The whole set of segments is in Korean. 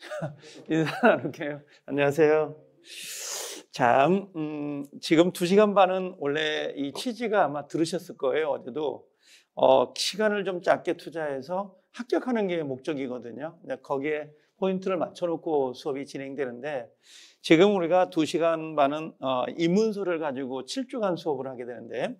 인사 나눌게요. 안녕하세요. 자, 음, 지금 2시간 반은 원래 이 취지가 아마 들으셨을 거예요. 어제도. 어, 시간을 좀 짧게 투자해서 합격하는 게 목적이거든요. 거기에 포인트를 맞춰놓고 수업이 진행되는데 지금 우리가 2시간 반은 어, 입문서를 가지고 7주간 수업을 하게 되는데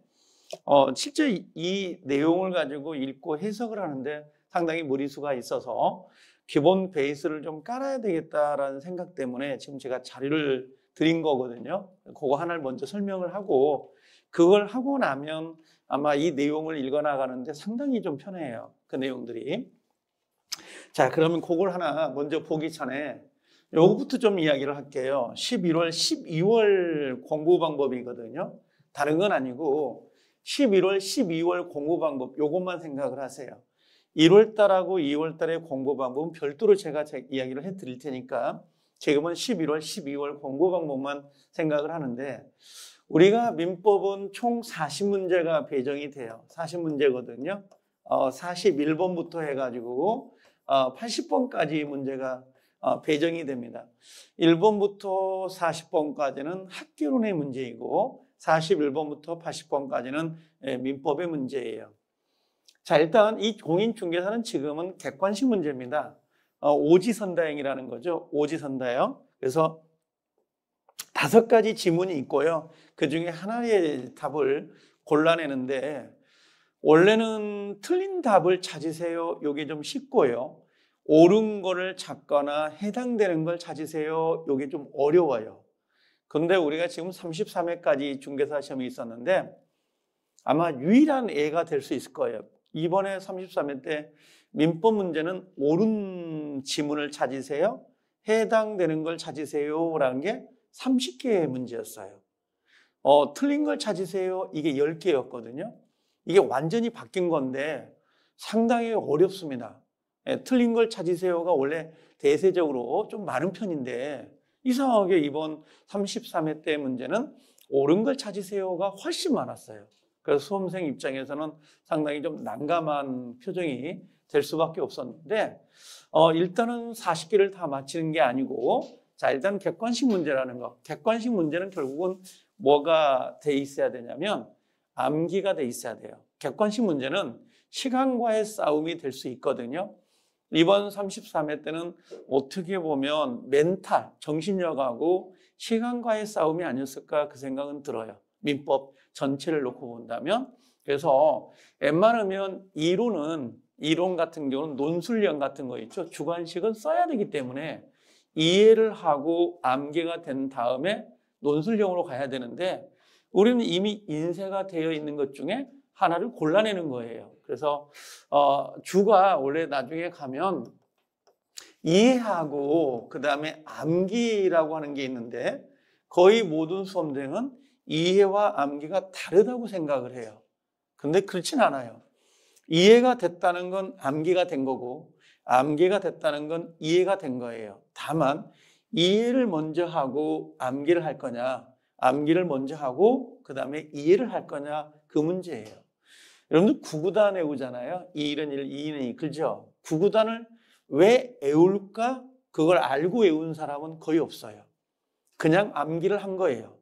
어, 실제 이, 이 내용을 가지고 읽고 해석을 하는데 상당히 무리수가 있어서 기본 베이스를 좀 깔아야 되겠다라는 생각 때문에 지금 제가 자료를 드린 거거든요. 그거 하나를 먼저 설명을 하고 그걸 하고 나면 아마 이 내용을 읽어 나가는데 상당히 좀 편해요. 그 내용들이. 자, 그러면 그걸 하나 먼저 보기 전에 요거부터 좀 이야기를 할게요. 11월, 12월 공부 방법이거든요. 다른 건 아니고 11월, 12월 공부 방법 요것만 생각을 하세요. 1월 달하고 2월 달의 공부 방법은 별도로 제가 이야기를 해 드릴 테니까 지금은 11월, 12월 공부 방법만 생각을 하는데 우리가 민법은 총 40문제가 배정이 돼요. 40문제거든요. 어, 41번부터 해가지고 어, 80번까지 문제가 어, 배정이 됩니다. 1번부터 40번까지는 학교론의 문제이고 41번부터 80번까지는 예, 민법의 문제예요. 자, 일단 이 공인중개사는 지금은 객관식 문제입니다. 어, 오지선다형이라는 거죠. 오지선다형. 그래서 다섯 가지 지문이 있고요. 그 중에 하나의 답을 골라내는데 원래는 틀린 답을 찾으세요. 요게 좀 쉽고요. 옳은 거를 찾거나 해당되는 걸 찾으세요. 요게 좀 어려워요. 근데 우리가 지금 33회까지 중개사 시험이 있었는데 아마 유일한 애가 될 수 있을 거예요. 이번에 33회 때 민법 문제는 옳은 지문을 찾으세요. 해당되는 걸 찾으세요 라는 게 30개의 문제였어요. 어, 틀린 걸 찾으세요. 이게 10개였거든요. 이게 완전히 바뀐 건데 상당히 어렵습니다. 예, 틀린 걸 찾으세요가 원래 대세적으로 좀 많은 편인데 이상하게 이번 33회 때 문제는 옳은 걸 찾으세요가 훨씬 많았어요. 그래서 수험생 입장에서는 상당히 좀 난감한 표정이 될 수밖에 없었는데 어, 일단은 40개를 다 맞히는 게 아니고 자 일단 객관식 문제라는 거 객관식 문제는 결국은 뭐가 돼 있어야 되냐면 암기가 돼 있어야 돼요. 객관식 문제는 시간과의 싸움이 될 수 있거든요. 이번 33회 때는 어떻게 보면 멘탈, 정신력하고 시간과의 싸움이 아니었을까 그 생각은 들어요. 민법 전체를 놓고 본다면. 그래서 웬만하면 이론은 이론 같은 경우는 논술형 같은 거 있죠. 주관식은 써야 되기 때문에 이해를 하고 암기가 된 다음에 논술형으로 가야 되는데 우리는 이미 인쇄가 되어 있는 것 중에 하나를 골라내는 거예요. 그래서 어, 주가 원래 나중에 가면 이해하고 그 다음에 암기라고 하는 게 있는데 거의 모든 수험생은 이해와 암기가 다르다고 생각을 해요. 근데 그렇진 않아요. 이해가 됐다는 건 암기가 된 거고 암기가 됐다는 건 이해가 된 거예요. 다만 이해를 먼저 하고 암기를 할 거냐, 암기를 먼저 하고 그 다음에 이해를 할 거냐 그 문제예요. 여러분들 구구단 외우잖아요. 이 일은 일, 이 일은 이 그죠? 구구단을 왜 외울까? 그걸 알고 외운 사람은 거의 없어요. 그냥 암기를 한 거예요.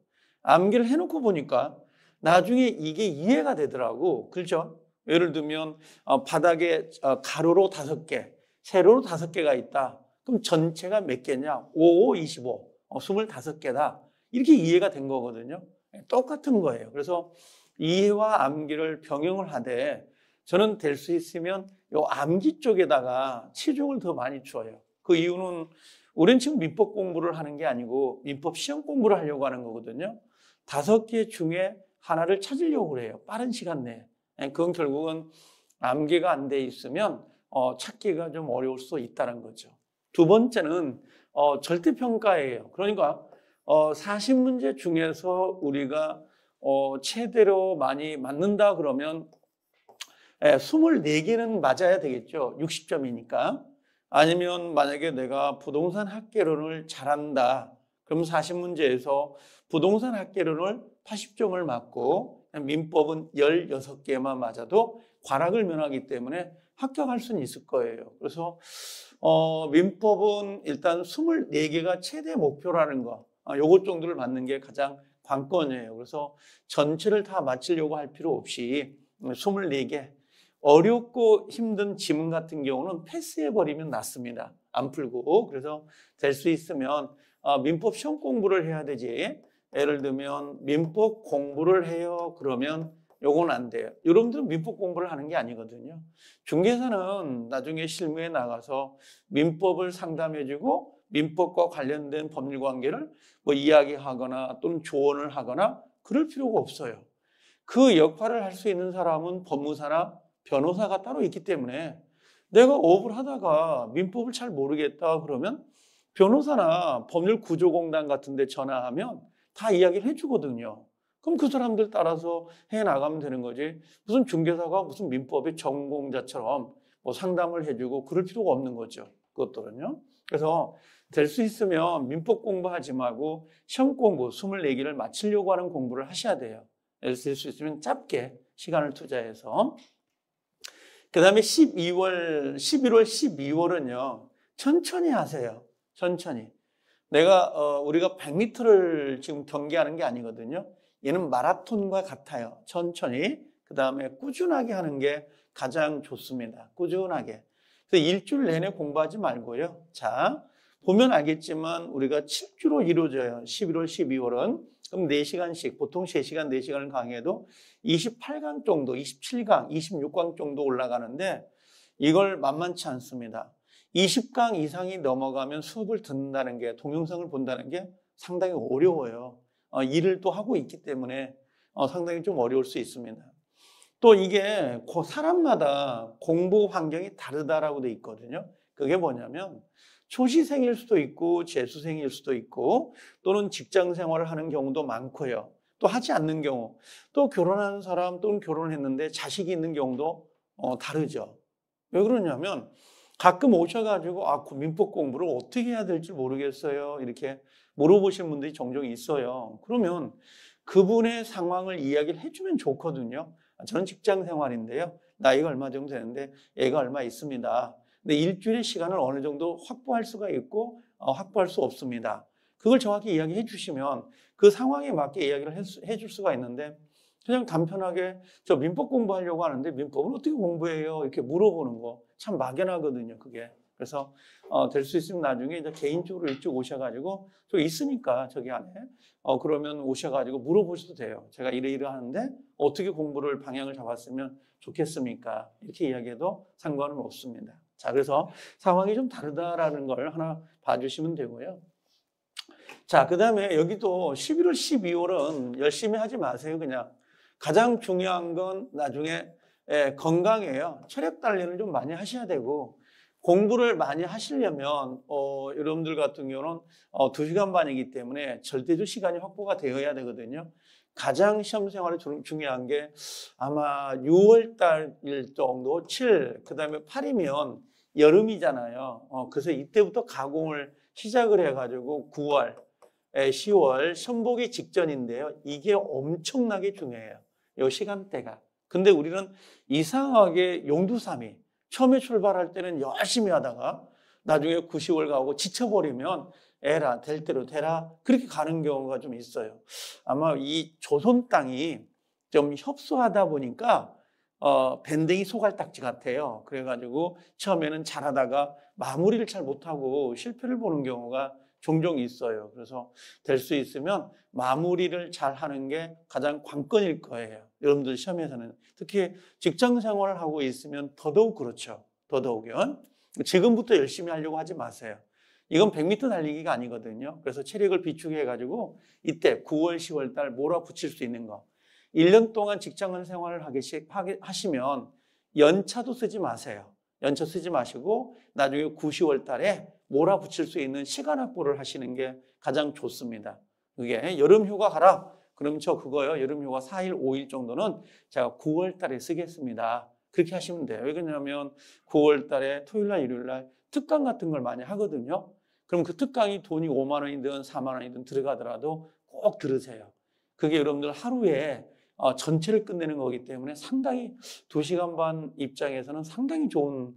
암기를 해놓고 보니까 나중에 이게 이해가 되더라고. 그렇죠? 예를 들면 어, 바닥에 어, 가로로 다섯 개, 세로로 다섯 개가 있다. 그럼 전체가 몇 개냐? 5, 5, 25, 어, 25개다. 이렇게 이해가 된 거거든요. 예, 똑같은 거예요. 그래서 이해와 암기를 병행을 하되 저는 될 수 있으면 요 암기 쪽에다가 치중을 더 많이 줘요. 그 이유는 우리는 지금 민법 공부를 하는 게 아니고 민법 시험 공부를 하려고 하는 거거든요. 다섯 개 중에 하나를 찾으려고 그래요. 빠른 시간 내에. 예, 그건 결국은 암기가 안 돼 있으면 어, 찾기가 좀 어려울 수 있다는 거죠. 두 번째는 어, 절대평가예요. 그러니까 어, 40문제 중에서 우리가 어, 최대로 많이 맞는다 그러면 예, 24개는 맞아야 되겠죠. 60점이니까. 아니면 만약에 내가 부동산 학개론을 잘한다. 그럼 40문제에서 부동산 학개론을 80점을 맞고 민법은 16개만 맞아도 과락을 면하기 때문에 합격할 수는 있을 거예요. 그래서 어, 민법은 일단 24개가 최대 목표라는 거, 아, 요것 정도를 맞는 게 가장 관건이에요. 그래서 전체를 다 맞추려고 할 필요 없이 24개, 어렵고 힘든 지문 같은 경우는 패스해버리면 낫습니다. 안 풀고. 그래서 될 수 있으면 어, 민법 시험 공부를 해야 되지. 예를 들면 민법 공부를 해요. 그러면 요건 안 돼요. 여러분들은 민법 공부를 하는 게 아니거든요. 중개사는 나중에 실무에 나가서 민법을 상담해주고 민법과 관련된 법률 관계를 뭐 이야기하거나 또는 조언을 하거나 그럴 필요가 없어요. 그 역할을 할 수 있는 사람은 법무사나 변호사가 따로 있기 때문에 내가 업을 하다가 민법을 잘 모르겠다 그러면 변호사나 법률 구조공단 같은 데 전화하면 다 이야기를 해주거든요. 그럼 그 사람들 따라서 해 나가면 되는 거지. 무슨 중개사가 무슨 민법의 전공자처럼 뭐 상담을 해주고 그럴 필요가 없는 거죠. 그것들은요. 그래서 될 수 있으면 민법 공부하지 말고 시험 공부 24개를 마치려고 하는 공부를 하셔야 돼요. 될 수 있으면 짧게 시간을 투자해서. 그 다음에 12월, 11월, 12월은요, 천천히 하세요. 천천히. 내가, 어, 우리가 100m를 지금 경기하는 게 아니거든요. 얘는 마라톤과 같아요. 천천히. 그 다음에 꾸준하게 하는 게 가장 좋습니다. 꾸준하게. 그래서 일주일 내내 공부하지 말고요. 자, 보면 알겠지만 우리가 7주로 이루어져요. 11월, 12월은. 그럼 4시간씩, 보통 3시간, 4시간을 강의해도 28강 정도, 27강, 26강 정도 올라가는데 이걸 만만치 않습니다. 20강 이상이 넘어가면 수업을 듣는다는 게, 동영상을 본다는 게 상당히 어려워요. 어, 일을 또 하고 있기 때문에 어, 상당히 좀 어려울 수 있습니다. 또 이게 사람마다 공부 환경이 다르다라고 돼 있거든요. 그게 뭐냐면 초시생일 수도 있고 재수생일 수도 있고 또는 직장 생활을 하는 경우도 많고요. 또 하지 않는 경우 또 결혼하는 사람 또는 결혼을 했는데 자식이 있는 경우도 어, 다르죠. 왜 그러냐면 가끔 오셔가지고 아 민법 공부를 어떻게 해야 될지 모르겠어요 이렇게 물어보시는 분들이 종종 있어요. 그러면 그분의 상황을 이야기를 해주면 좋거든요. 저는 직장 생활인데요. 나이가 얼마 정도 되는데 애가 얼마 있습니다. 근데 일주일의 시간을 어느 정도 확보할 수가 있고 어, 확보할 수 없습니다. 그걸 정확히 이야기해 주시면 그 상황에 맞게 이야기를 해 줄 수가 있는데 그냥 간편하게 저 민법 공부하려고 하는데 민법을 어떻게 공부해요? 이렇게 물어보는 거 참 막연하거든요. 그게. 그래서 어, 될 수 있으면 나중에 이제 개인적으로 일찍 오셔가지고 저 있으니까 저기 안에 어, 그러면 오셔가지고 물어보셔도 돼요. 제가 이래 이래 하는데 어떻게 공부를 방향을 잡았으면 좋겠습니까? 이렇게 이야기해도 상관은 없습니다. 자, 그래서 상황이 좀 다르다라는 걸 하나 봐주시면 되고요. 자, 그 다음에 여기도 11월, 12월은 열심히 하지 마세요. 그냥 가장 중요한 건 나중에 예, 건강이에요. 체력 단련을 좀 많이 하셔야 되고 공부를 많이 하시려면 어, 여러분들 같은 경우는 어, 2시간 반이기 때문에 절대적 시간이 확보가 되어야 되거든요. 가장 시험 생활에 중요한 게 아마 6월 달일 정도 7, 그 다음에 8이면 여름이잖아요. 어, 그래서 이때부터 가공을 시작을 해가지고 9월, 10월 시험 보기 직전인데요. 이게 엄청나게 중요해요. 이 시간대가. 근데 우리는 이상하게 용두삼이 처음에 출발할 때는 열심히 하다가 나중에 9, 0월 가고 지쳐버리면 에라 될 대로 되라 그렇게 가는 경우가 좀 있어요. 아마 이 조선 땅이 좀 협소하다 보니까 어, 밴댕이 소갈딱지 같아요. 그래가지고 처음에는 잘하다가 마무리를 잘 못하고 실패를 보는 경우가 종종 있어요. 그래서 될 수 있으면 마무리를 잘 하는 게 가장 관건일 거예요. 여러분들 시험에서는 특히 직장 생활을 하고 있으면 더더욱 그렇죠. 더더욱은 지금부터 열심히 하려고 하지 마세요. 이건 100m 달리기가 아니거든요. 그래서 체력을 비축해 가지고 이때 9월, 10월 달 몰아붙일 수 있는 거. 1년 동안 직장 생활을 하시면 연차도 쓰지 마세요. 연차 쓰지 마시고 나중에 9, 10월 달에 몰아붙일 수 있는 시간 확보를 하시는 게 가장 좋습니다. 그게 여름 휴가 가라. 그럼 저 그거요. 여름 휴가 4일, 5일 정도는 제가 9월 달에 쓰겠습니다. 그렇게 하시면 돼요. 왜 그러냐면 9월 달에 토요일 날, 일요일 날 특강 같은 걸 많이 하거든요. 그럼 그 특강이 돈이 5만 원이든 4만 원이든 들어가더라도 꼭 들으세요. 그게 여러분들 하루에 어, 전체를 끝내는 거기 때문에 상당히 2시간 반 입장에서는 상당히 좋은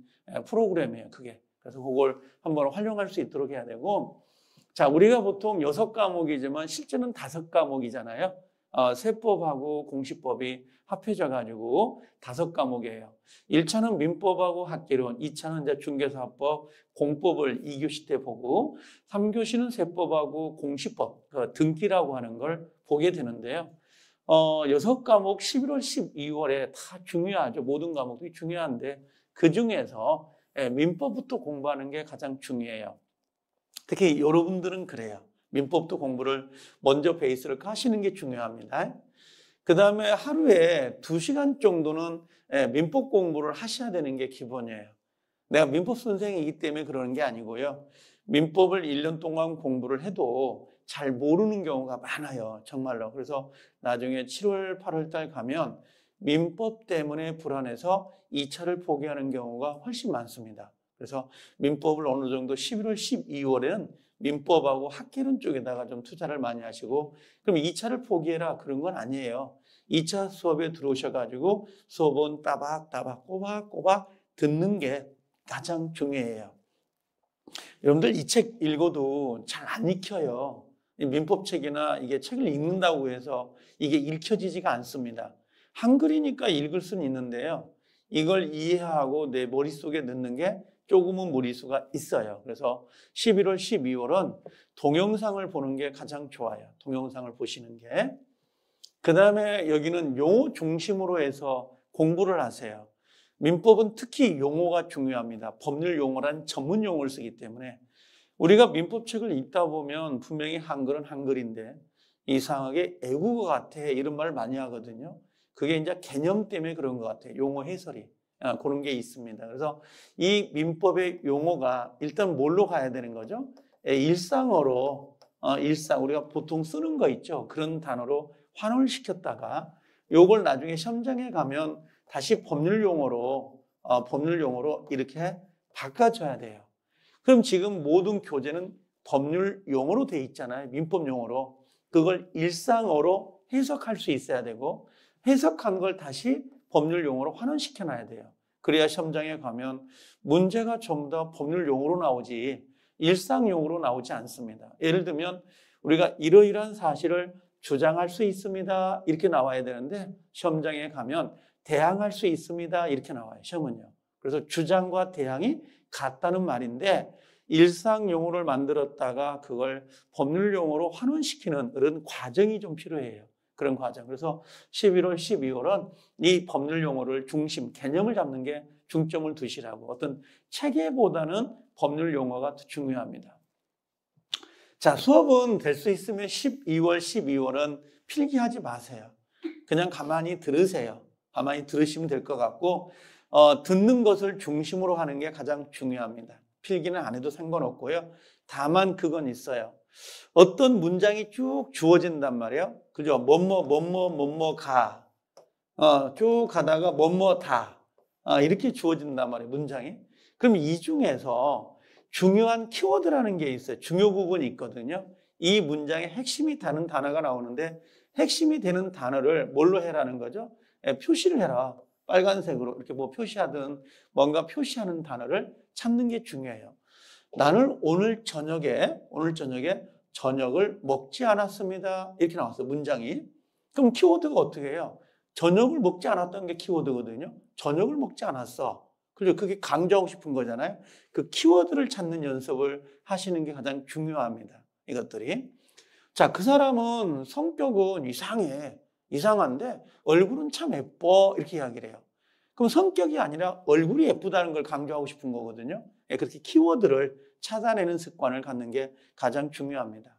프로그램이에요. 그게. 그래서 그걸 한번 활용할 수 있도록 해야 되고, 자, 우리가 보통 여섯 과목이지만 실제는 다섯 과목이잖아요. 어, 세법하고 공시법이 합해져 가지고 다섯 과목이에요. 1차는 민법하고 학기론, 2차는 이제 중개사법, 공법을 2교시 때 보고 3교시는 세법하고 공시법, 그 등기라고 하는 걸 보게 되는데요. 어, 여섯 과목 11월, 12월에 다 중요하죠. 모든 과목이 중요한데 그 중에서 예, 민법부터 공부하는 게 가장 중요해요. 특히 여러분들은 그래요. 민법도 공부를 먼저 베이스를 까시는 게 중요합니다. 그 다음에 하루에 두시간 정도는 예, 민법 공부를 하셔야 되는 게 기본이에요. 내가 민법 선생이기 때문에 그러는 게 아니고요. 민법을 1년 동안 공부를 해도 잘 모르는 경우가 많아요. 정말로. 그래서 나중에 7월, 8월 달 가면 민법 때문에 불안해서 2차를 포기하는 경우가 훨씬 많습니다. 그래서 민법을 어느 정도 11월, 12월에는 민법하고 학기론 쪽에다가 좀 투자를 많이 하시고 그럼 2차를 포기해라 그런 건 아니에요. 2차 수업에 들어오셔가지고 수업은 따박따박 꼬박꼬박 듣는 게 가장 중요해요. 여러분들 이 책 읽어도 잘 안 익혀요. 민법책이나 이게 책을 읽는다고 해서 이게 읽혀지지가 않습니다. 한글이니까 읽을 수는 있는데요. 이걸 이해하고 내 머릿속에 넣는 게 조금은 무리수가 있어요. 그래서 11월, 12월은 동영상을 보는 게 가장 좋아요. 동영상을 보시는 게. 그 다음에 여기는 용어 중심으로 해서 공부를 하세요. 민법은 특히 용어가 중요합니다. 법률 용어란 전문 용어를 쓰기 때문에 우리가 민법책을 읽다 보면 분명히 한글은 한글인데 이상하게 애국어 같아 이런 말을 많이 하거든요. 그게 이제 개념 때문에 그런 것 같아요. 용어 해설이. 아, 그런 게 있습니다. 그래서 이 민법의 용어가 일단 뭘로 가야 되는 거죠? 예, 일상어로, 어, 일상, 우리가 보통 쓰는 거 있죠? 그런 단어로 환원시켰다가 요걸 나중에 시험장에 가면 다시 법률 용어로, 어, 법률 용어로 이렇게 바꿔줘야 돼요. 그럼 지금 모든 교재는 법률 용어로 돼 있잖아요. 민법 용어로. 그걸 일상어로 해석할 수 있어야 되고 해석한 걸 다시 법률 용어로 환원시켜 놔야 돼요. 그래야 시험장에 가면 문제가 전부 다 법률 용어로 나오지 일상 용어로 나오지 않습니다. 예를 들면 우리가 이러이러한 사실을 주장할 수 있습니다. 이렇게 나와야 되는데 시험장에 가면 대항할 수 있습니다. 이렇게 나와요. 시험은요. 그래서 주장과 대항이 같다는 말인데 일상 용어를 만들었다가 그걸 법률 용어로 환원시키는 그런 과정이 좀 필요해요. 그런 과정. 그래서 11월, 12월은 이 법률 용어를 중심, 개념을 잡는 게 중점을 두시라고. 어떤 체계보다는 법률 용어가 더 중요합니다. 자, 수업은 될 수 있으면 12월, 12월은 필기하지 마세요. 그냥 가만히 들으세요. 가만히 들으시면 될 것 같고, 어, 듣는 것을 중심으로 하는 게 가장 중요합니다. 필기는 안 해도 상관없고요. 다만 그건 있어요. 어떤 문장이 쭉 주어진단 말이에요. 그죠? 뭐뭐, 뭐뭐, 뭐뭐 가. 어, 쭉 가다가 뭐뭐 다. 어, 이렇게 주어진단 말이에요. 문장이. 그럼 이 중에서 중요한 키워드라는 게 있어요. 중요 부분이 있거든요. 이 문장의 핵심이 다는 단어가 나오는데 핵심이 되는 단어를 뭘로 해라는 거죠? 예, 표시를 해라. 빨간색으로 이렇게 뭐 표시하든 뭔가 표시하는 단어를 찾는 게 중요해요. 나는 오늘 저녁에 오늘 저녁에 저녁을 먹지 않았습니다. 이렇게 나왔어요. 문장이. 그럼 키워드가 어떻게 해요? 저녁을 먹지 않았던 게 키워드거든요. 저녁을 먹지 않았어. 그리고 그게 강조하고 싶은 거잖아요. 그 키워드를 찾는 연습을 하시는 게 가장 중요합니다. 이것들이. 자, 그 사람은 성격은 이상해. 이상한데 얼굴은 참 예뻐. 이렇게 이야기를 해요. 그럼 성격이 아니라 얼굴이 예쁘다는 걸 강조하고 싶은 거거든요. 예, 그렇게 키워드를 찾아내는 습관을 갖는 게 가장 중요합니다.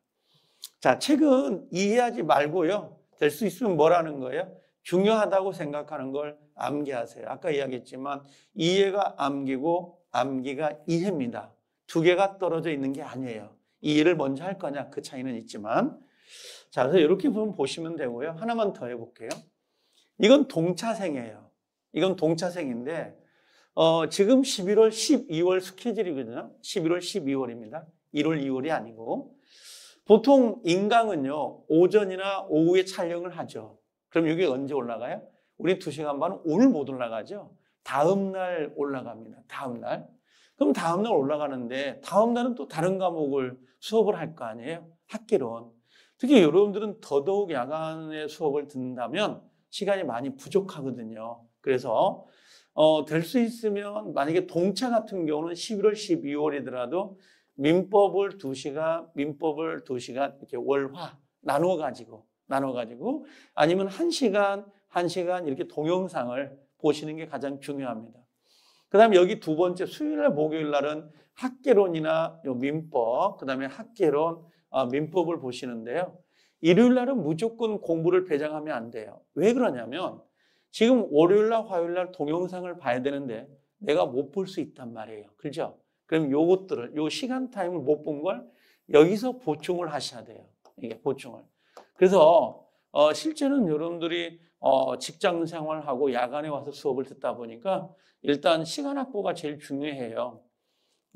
자, 책은 이해하지 말고요. 될 수 있으면 뭐라는 거예요? 중요하다고 생각하는 걸 암기하세요. 아까 이야기했지만 이해가 암기고 암기가 이해입니다. 두 개가 떨어져 있는 게 아니에요. 이해를 먼저 할 거냐 그 차이는 있지만 자, 그래서 이렇게 보시면 되고요. 하나만 더 해볼게요. 이건 동차생이에요. 이건 동차생인데 어, 지금 11월, 12월 스케줄이거든요. 11월, 12월입니다. 1월, 2월이 아니고. 보통 인강은요, 오전이나 오후에 촬영을 하죠. 그럼 이게 언제 올라가요? 우리 2시간 반은 오늘 못 올라가죠. 다음 날 올라갑니다. 다음 날. 그럼 다음 날 올라가는데 다음 날은 또 다른 과목을 수업을 할 거 아니에요? 학기론. 특히 여러분들은 더더욱 야간에 수업을 듣는다면 시간이 많이 부족하거든요. 그래서 어, 될 수 있으면 만약에 동차 같은 경우는 11월, 12월이더라도 민법을 2시간, 민법을 2시간 이렇게 월화 나눠 가지고 나눠 가지고 아니면 1시간, 1시간 이렇게 동영상을 보시는 게 가장 중요합니다. 그다음에 여기 두 번째 수요일 날 목요일 날은 학계론이나 민법, 그다음에 학계론 어, 민법을 보시는데요. 일요일 날은 무조건 공부를 배정하면 안 돼요. 왜 그러냐면 지금 월요일 날, 화요일 날 동영상을 봐야 되는데 내가 못 볼 수 있단 말이에요. 그렇죠? 그럼 요것들을 요 시간 타임을 못 본 걸 여기서 보충을 하셔야 돼요. 이게 보충을. 그래서 어, 실제는 여러분들이 어, 직장 생활하고 야간에 와서 수업을 듣다 보니까 일단 시간 확보가 제일 중요해요.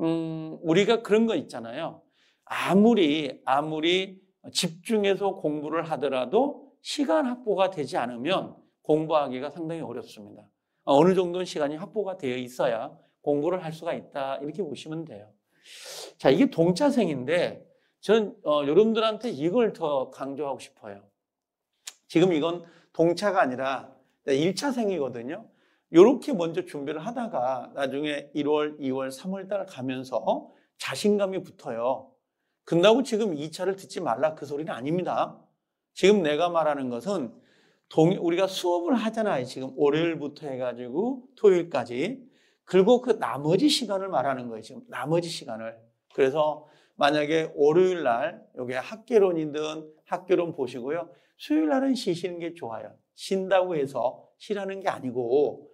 음, 우리가 그런 거 있잖아요. 아무리 아무리 집중해서 공부를 하더라도 시간 확보가 되지 않으면 공부하기가 상당히 어렵습니다. 어느 정도는 시간이 확보가 되어 있어야 공부를 할 수가 있다 이렇게 보시면 돼요. 자 이게 동차생인데 전 어, 여러분들한테 이걸 더 강조하고 싶어요. 지금 이건 동차가 아니라 1차생이거든요. 이렇게 먼저 준비를 하다가 나중에 1월, 2월, 3월 달 가면서 자신감이 붙어요. 근다고 지금 2차를 듣지 말라 그 소리는 아닙니다. 지금 내가 말하는 것은 동, 우리가 수업을 하잖아요. 지금 월요일부터 해가지고 토요일까지. 그리고 그 나머지 시간을 말하는 거예요. 지금 나머지 시간을. 그래서 만약에 월요일 날 여기 학계론이든 학교론 보시고요. 수요일 날은 쉬시는 게 좋아요. 쉰다고 해서 쉬라는 게 아니고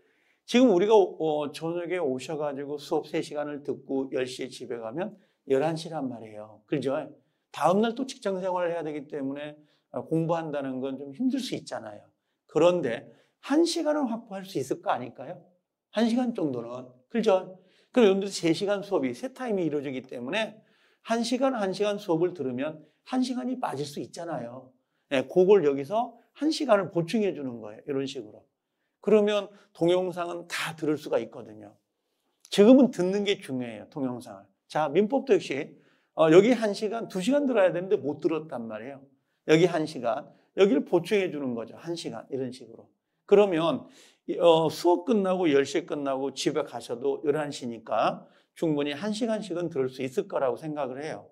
지금 우리가 어, 저녁에 오셔가지고 수업 3시간을 듣고 10시에 집에 가면 11시란 말이에요. 그죠? 다음날 또 직장 생활을 해야 되기 때문에 어, 공부한다는 건 좀 힘들 수 있잖아요. 그런데 한 시간을 확보할 수 있을 거 아닐까요? 한 시간 정도는. 그죠? 그럼 여러분들 3시간 수업이 세 타임이 이루어지기 때문에 한 시간, 한 시간 수업을 들으면 한 시간이 빠질 수 있잖아요. 네, 그걸 여기서 한 시간을 보충해 주는 거예요. 이런 식으로. 그러면 동영상은 다 들을 수가 있거든요. 지금은 듣는 게 중요해요. 동영상을. 자, 민법도 역시 어, 여기 한 시간, 두 시간 들어야 되는데 못 들었단 말이에요. 여기 한 시간, 여기를 보충해 주는 거죠. 한 시간, 이런 식으로. 그러면 어, 수업 끝나고 10시에 끝나고 집에 가셔도 11시니까 충분히 한 시간씩은 들을 수 있을 거라고 생각을 해요.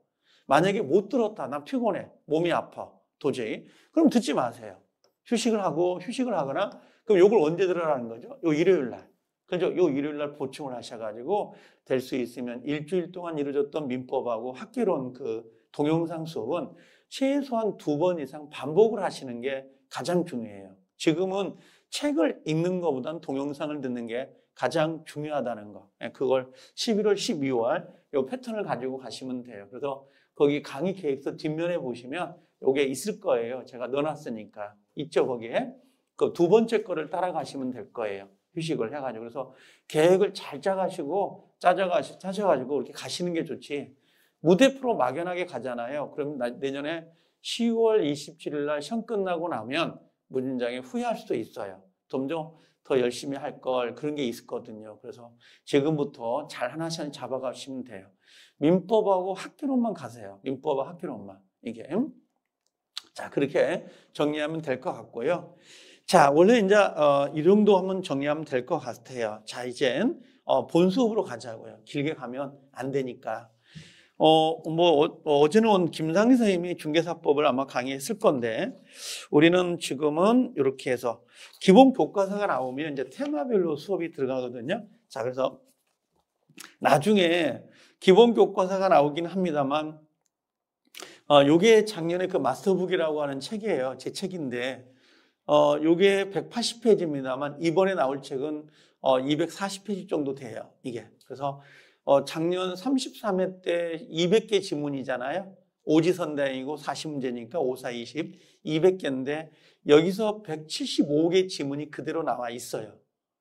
만약에 못 들었다, 나 피곤해, 몸이 아파, 도저히. 그럼 듣지 마세요. 휴식을 하고, 휴식을 하거나, 그럼 요걸 언제 들으라는 거죠? 요 일요일 날. 그죠? 요 일요일 날 보충을 하셔가지고 될 수 있으면 일주일 동안 이루어졌던 민법하고 학기론 그 동영상 수업은 최소한 두 번 이상 반복을 하시는 게 가장 중요해요. 지금은 책을 읽는 것보단 동영상을 듣는 게 가장 중요하다는 거. 예, 그걸 11월, 12월 요 패턴을 가지고 가시면 돼요. 그래서 거기 강의 계획서 뒷면에 보시면 요게 있을 거예요. 제가 넣어놨으니까. 있죠, 거기에. 그 두 번째 거를 따라가시면 될 거예요. 휴식을 해가지고. 그래서 계획을 잘 짜가시고, 짜져가시, 짜셔가지고 이렇게 가시는 게 좋지. 무대 프로 막연하게 가잖아요. 그럼 내년에 10월 27일 날 시험 끝나고 나면 무진장에 후회할 수도 있어요. 점점 더 열심히 할 걸 그런 게 있었거든요. 그래서 지금부터 잘 하나씩 잡아가시면 돼요. 민법하고 학교론만 가세요. 민법하고 학교론만. 이게. 자, 그렇게 정리하면 될 것 같고요. 자, 원래 이제 어, 이 정도 하면 정리하면 될 것 같아요. 자, 이젠 어, 본 수업으로 가자고요. 길게 가면 안 되니까. 어, 뭐, 어, 어제는 김상희 선생님이 중개사법을 아마 강의했을 건데, 우리는 지금은 이렇게 해서 기본 교과서가 나오면 이제 테마별로 수업이 들어가거든요. 자, 그래서 나중에 기본 교과서가 나오긴 합니다만, 어, 요게 작년에 그 마스터북이라고 하는 책이에요. 제 책인데, 어, 요게 180페이지입니다만, 이번에 나올 책은 어, 240페이지 정도 돼요. 이게. 그래서 어, 작년 33회 때 200개 지문이잖아요. 오지선다이고 40문제니까 5, 4, 20, 200개인데 여기서 175개 지문이 그대로 나와 있어요.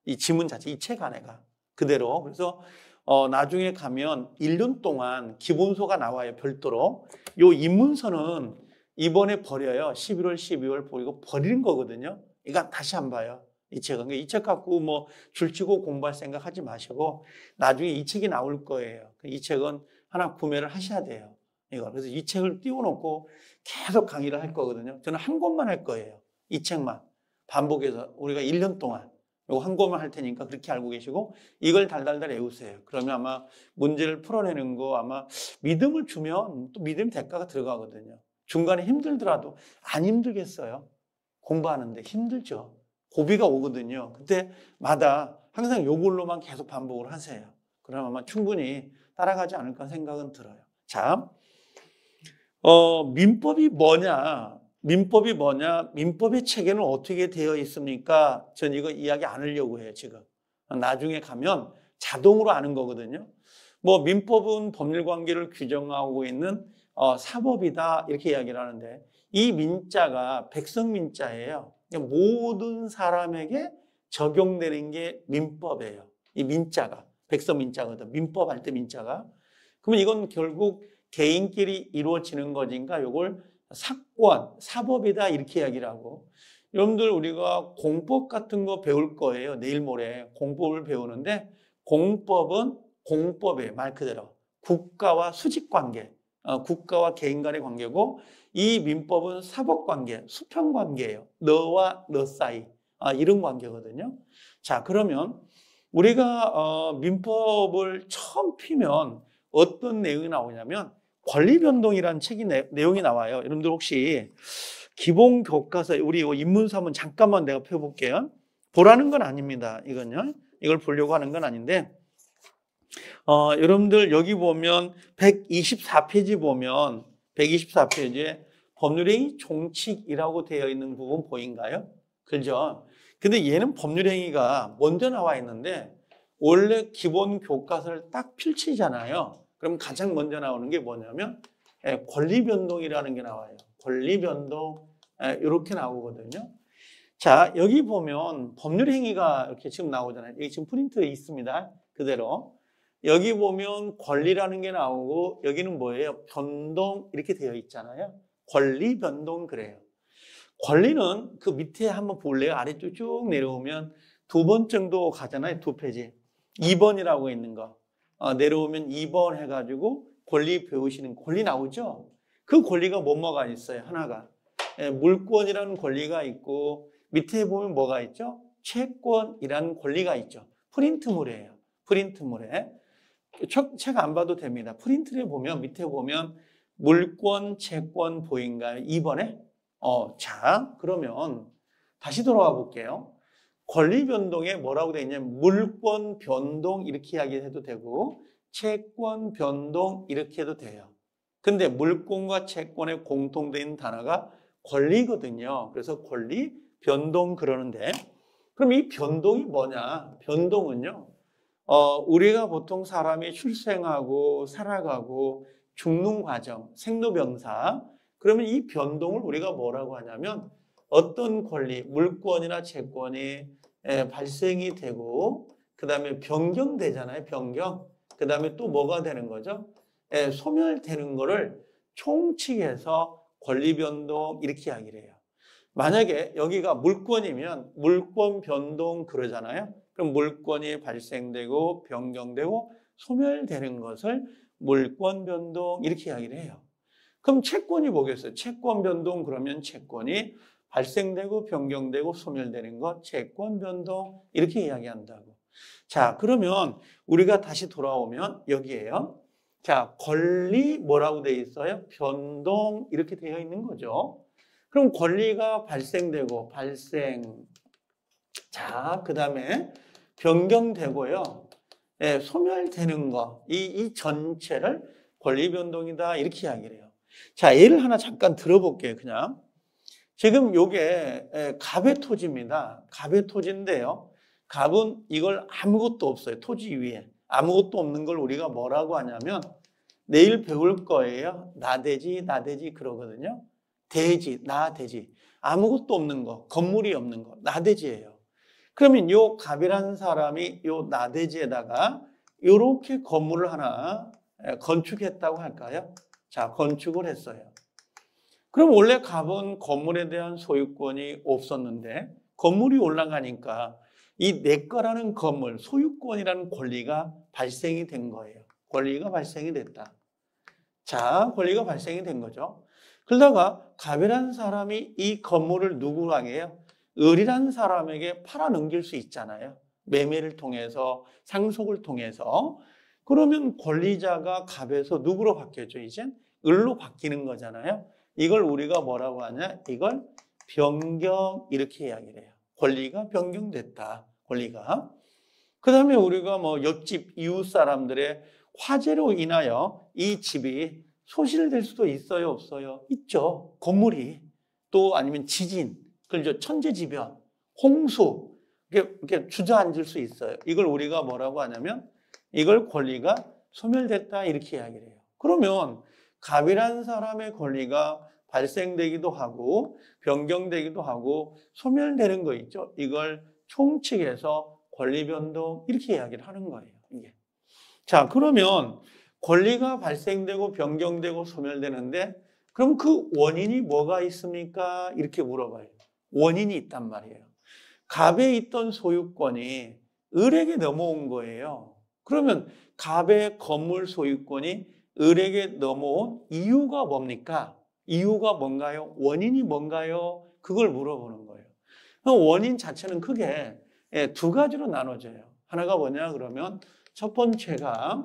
이 지문 자체, 이 책 안에가 그대로. 그래서 어, 나중에 가면 1년 동안 기본소가 나와요, 별도로. 요 입문서는 이번에 버려요. 11월, 12월 보이고 버리는 거거든요. 그러니까 다시 안 봐요. 이 책은. 그러니까 이책 갖고 뭐 줄치고 공부할 생각 하지 마시고 나중에 이 책이 나올 거예요. 이 책은 하나 구매를 하셔야 돼요. 이거. 그래서 이 책을 띄워놓고 계속 강의를 할 거거든요. 저는 한 권만 할 거예요. 이 책만. 반복해서 우리가 1년 동안 요거 한 권만 할 테니까 그렇게 알고 계시고 이걸 달달달 외우세요. 그러면 아마 문제를 풀어내는 거 아마 믿음을 주면 또 믿음 대가가 들어가거든요. 중간에 힘들더라도 안 힘들겠어요. 공부하는데 힘들죠. 고비가 오거든요. 그때마다 항상 요걸로만 계속 반복을 하세요. 그러면 아마 충분히 따라가지 않을까 생각은 들어요. 자, 어, 민법이 뭐냐? 민법이 뭐냐? 민법의 체계는 어떻게 되어 있습니까? 전 이거 이야기 안 하려고 해요, 지금. 나중에 가면 자동으로 아는 거거든요. 뭐 민법은 법률 관계를 규정하고 있는 어, 사법이다 이렇게 이야기를 하는데 이 민자가 백성 민자예요. 모든 사람에게 적용되는 게 민법이에요. 이 민자가 백성 민자거든. 민법 할 때 민자가. 그러면 이건 결국 개인끼리 이루어지는 거니까 이걸 사권, 사법이다 이렇게 이야기를 하고 여러분들 우리가 공법 같은 거 배울 거예요. 내일 모레 공법을 배우는데 공법은 공법이에요. 말 그대로. 국가와 수직 관계, 어, 국가와 개인 간의 관계고 이 민법은 사법 관계, 수평 관계예요. 너와 너 사이 아, 이런 관계거든요. 자 그러면 우리가 어, 민법을 처음 피면 어떤 내용이 나오냐면 권리변동이라는 책이 내, 용이 나와요. 여러분들 혹시 기본 교과서 우리 한번 잠깐만 내가 펴볼게요. 보라는 건 아닙니다. 이건요. 이걸 보려고 하는 건 아닌데 어, 여러분들 여기 보면 124페이지 보면 124페이지에 법률행위 종칙이라고 되어 있는 부분 보인가요? 그죠? 근데 얘는 법률행위가 먼저 나와 있는데 원래 기본 교과서를 딱 펼치잖아요. 그럼 가장 먼저 나오는 게 뭐냐면 예, 권리변동이라는 게 나와요. 권리변동 이렇게 예, 나오거든요. 자 여기 보면 법률행위가 이렇게 지금 나오잖아요. 여기 지금 프린트에 있습니다. 그대로 여기 보면 권리라는 게 나오고 여기는 뭐예요? 변동 이렇게 되어 있잖아요. 권리 변동 그래요. 권리는 그 밑에 한번 볼래요? 아래쪽 쭉 내려오면 두 번 정도 가잖아요. 두 페이지. 2번이라고 있는 거. 어, 내려오면 2번 해가지고 권리 배우시는 권리 나오죠? 그 권리가 뭐뭐가 있어요? 하나가. 예, 물권이라는 권리가 있고 밑에 보면 뭐가 있죠? 채권이라는 권리가 있죠. 프린트물이에요. 프린트물에. 책 안 봐도 됩니다. 프린트를 보면 밑에 보면 물권, 채권 보인가요? 2번에? 어, 자, 그러면 다시 돌아와 볼게요. 권리 변동에 뭐라고 되어 있냐면 물권 변동 이렇게 이야기해도 되고 채권 변동 이렇게 해도 돼요. 근데 물권과 채권에 공통된 단어가 권리거든요. 그래서 권리 변동 그러는데 그럼 이 변동이 뭐냐? 변동은요. 어, 우리가 보통 사람이 출생하고 살아가고 죽는 과정, 생로병사. 그러면 이 변동을 우리가 뭐라고 하냐면 어떤 권리, 물권이나 채권이 발생이 되고 그 다음에 변경되잖아요. 변경. 그 다음에 또 뭐가 되는 거죠? 소멸되는 거를 총칙해서 권리 변동 이렇게 이야기를 해요. 만약에 여기가 물권이면 물권 변동 그러잖아요. 그럼 물권이 발생되고 변경되고 소멸되는 것을 물권 변동 이렇게 이야기를 해요. 그럼 채권이 뭐겠어요? 채권 변동 그러면 채권이 발생되고 변경되고 소멸되는 것 채권 변동 이렇게 이야기한다고. 자, 그러면 우리가 다시 돌아오면 여기에요. 자, 권리 뭐라고 되어 있어요? 변동 이렇게 되어 있는 거죠. 그럼 권리가 발생되고 발생 자, 그다음에 변경되고요. 예, 소멸되는 거, 이, 이 전체를 권리 변동이다 이렇게 이야기를 해요. 자, 예를 하나 잠깐 들어볼게요. 그냥 지금 요게 예, 갑의 토지입니다. 갑의 토지인데요. 갑은 이걸 아무것도 없어요. 토지 위에 아무것도 없는 걸 우리가 뭐라고 하냐면 내일 배울 거예요. 나대지, 나대지 그러거든요. 대지, 나대지. 아무것도 없는 거, 건물이 없는 거, 나대지예요. 그러면 요 갑이라는 사람이 요 나대지에다가 이렇게 건물을 하나 건축했다고 할까요? 자, 건축을 했어요. 그럼 원래 갑은 건물에 대한 소유권이 없었는데 건물이 올라가니까 이 내 거라는 건물, 소유권이라는 권리가 발생이 된 거예요. 권리가 발생이 됐다. 자, 권리가 발생이 된 거죠. 그러다가 갑이라는 사람이 이 건물을 누구에게요? 을이라는 사람에게 팔아 넘길 수 있잖아요. 매매를 통해서 상속을 통해서 그러면 권리자가 갑에서 누구로 바뀌었죠? 이제 을로 바뀌는 거잖아요. 이걸 우리가 뭐라고 하냐? 이걸 변경 이렇게 이야기를 해요. 권리가 변경됐다. 권리가. 그 다음에 우리가 뭐 옆집 이웃 사람들의 화재로 인하여 이 집이 소실될 수도 있어요, 없어요? 있죠. 건물이. 또 아니면 지진, 그죠? 천재지변, 홍수, 이렇게, 이렇게 주저앉을 수 있어요. 이걸 우리가 뭐라고 하냐면 이걸 권리가 소멸됐다 이렇게 이야기를 해요. 그러면 갑이라는 사람의 권리가 발생되기도 하고 변경되기도 하고 소멸되는 거 있죠. 이걸 총칙해서 권리 변동 이렇게 이야기를 하는 거예요. 이게. 자, 그러면 권리가 발생되고 변경되고 소멸되는데 그럼 그 원인이 뭐가 있습니까? 이렇게 물어봐요. 원인이 있단 말이에요. 갑에 있던 소유권이 을에게 넘어온 거예요. 그러면 갑의 건물 소유권이 을에게 넘어온 이유가 뭡니까? 이유가 뭔가요? 원인이 뭔가요? 그걸 물어보는 거예요. 원인 자체는 크게 예, 두 가지로 나눠져요. 하나가 뭐냐 그러면 첫 번째가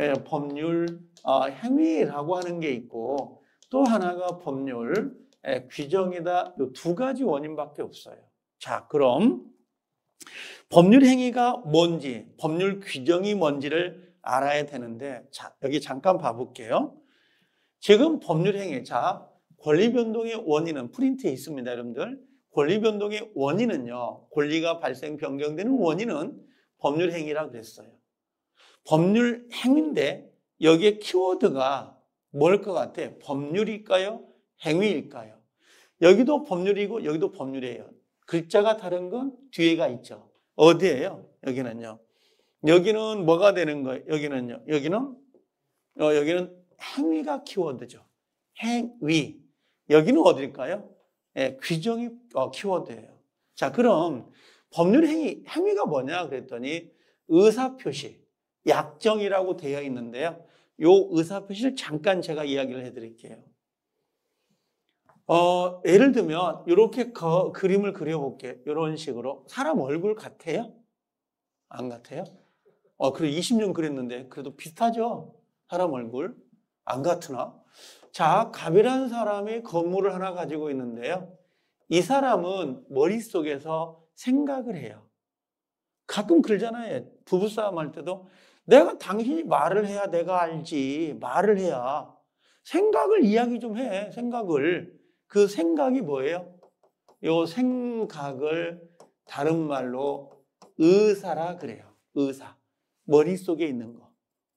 예, 법률 어, 행위라고 하는 게 있고 또 하나가 법률 예, 규정이다. 이두 가지 원인밖에 없어요. 자, 그럼 법률 행위가 뭔지, 법률 규정이 뭔지를 알아야 되는데, 자, 여기 잠깐 봐볼게요. 지금 법률 행위, 자, 권리 변동의 원인은 프린트에 있습니다, 여러분들. 권리 변동의 원인은요, 권리가 발생, 변경되는 원인은 법률 행위라 그랬어요. 법률 행위인데, 여기에 키워드가 뭘 것 같아? 법률일까요? 행위일까요? 여기도 법률이고, 여기도 법률이에요. 글자가 다른 건 뒤에가 있죠. 어디예요? 여기는요. 여기는 뭐가 되는 거예요? 여기는요. 여기는 어, 여기는 행위가 키워드죠. 행위. 여기는 어딜까요? 예, 규정이 어, 키워드예요. 자, 그럼 법률 행위, 행위가 뭐냐 그랬더니 의사 표시, 약정이라고 되어 있는데요. 요 의사 표시를 잠깐 제가 이야기를 해 드릴게요. 어, 예를 들면 이렇게 거, 그림을 그려볼게. 이런 식으로 사람 얼굴 같아요? 안 같아요? 어, 그래 20년 그렸는데 그래도 비슷하죠? 사람 얼굴 안 같으나? 자, 갑이라는 사람이 건물을 하나 가지고 있는데요. 이 사람은 머릿속에서 생각을 해요. 가끔 그러잖아요. 부부싸움 할 때도 내가 당신이 말을 해야 내가 알지. 말을 해야. 생각을 이야기 좀 해. 생각을. 그 생각이 뭐예요? 요 생각을 다른 말로 의사라 그래요. 의사. 머릿속에 있는 거.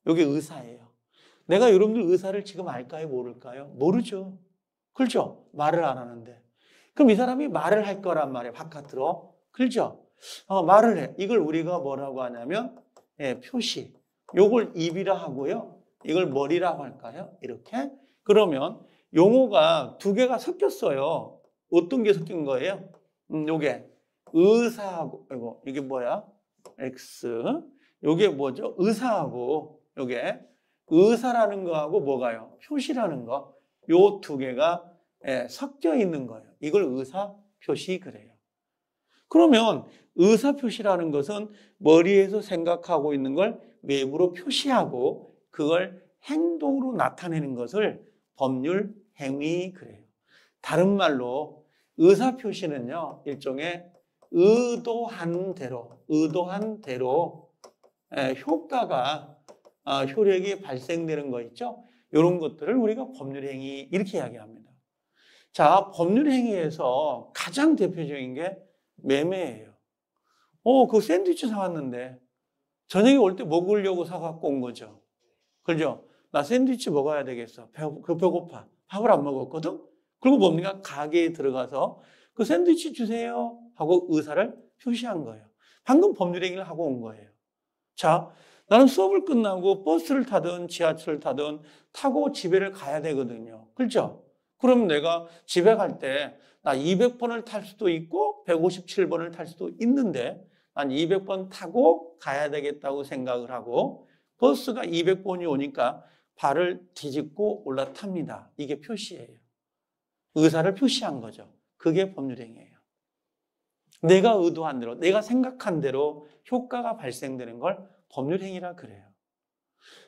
이게 의사예요. 내가 여러분들 의사를 지금 알까요? 모를까요? 모르죠. 그렇죠? 말을 안 하는데. 그럼 이 사람이 말을 할 거란 말이에요. 바깥으로. 그렇죠? 어, 말을 해. 이걸 우리가 뭐라고 하냐면 예, 표시. 요걸 입이라 하고요. 이걸 머리라고 할까요? 이렇게. 그러면 용어가 두 개가 섞였어요. 어떤 게 섞인 거예요? 음, 요게 의사하고 이거 이게 뭐야? X. 요게 뭐죠? 의사하고 요게 의사라는 거하고 뭐가요? 표시라는 거. 요 두 개가 예, 섞여 있는 거예요. 이걸 의사 표시 그래요. 그러면 의사 표시라는 것은 머리에서 생각하고 있는 걸 외부로 표시하고 그걸 행동으로 나타내는 것을 법률 행위 그래요. 다른 말로 의사 표시는요 일종의 의도한 대로 의도한 대로 효과가 아, 효력이 발생되는 거 있죠. 이런 것들을 우리가 법률 행위 이렇게 이야기합니다. 자, 법률 행위에서 가장 대표적인 게 매매예요. 어, 그 샌드위치 사왔는데 저녁에 올 때 먹으려고 사갖고 온 거죠. 그죠? 나 샌드위치 먹어야 되겠어. 배, 그 배고파. 밥을 안 먹었거든? 그리고 뭡니까? 가게에 들어가서 그 샌드위치 주세요. 하고 의사를 표시한 거예요. 방금 법률 행위를 하고 온 거예요. 자, 나는 수업을 끝나고 버스를 타든 지하철을 타든 타고 집에를 가야 되거든요. 그렇죠? 그럼 내가 집에 갈 때 나 200번을 탈 수도 있고 157번을 탈 수도 있는데 난 200번 타고 가야 되겠다고 생각을 하고 버스가 200번이 오니까 발을 뒤집고 올라탑니다. 이게 표시예요. 의사를 표시한 거죠. 그게 법률행위예요. 내가 의도한 대로, 내가 생각한 대로 효과가 발생되는 걸 법률행위라 그래요.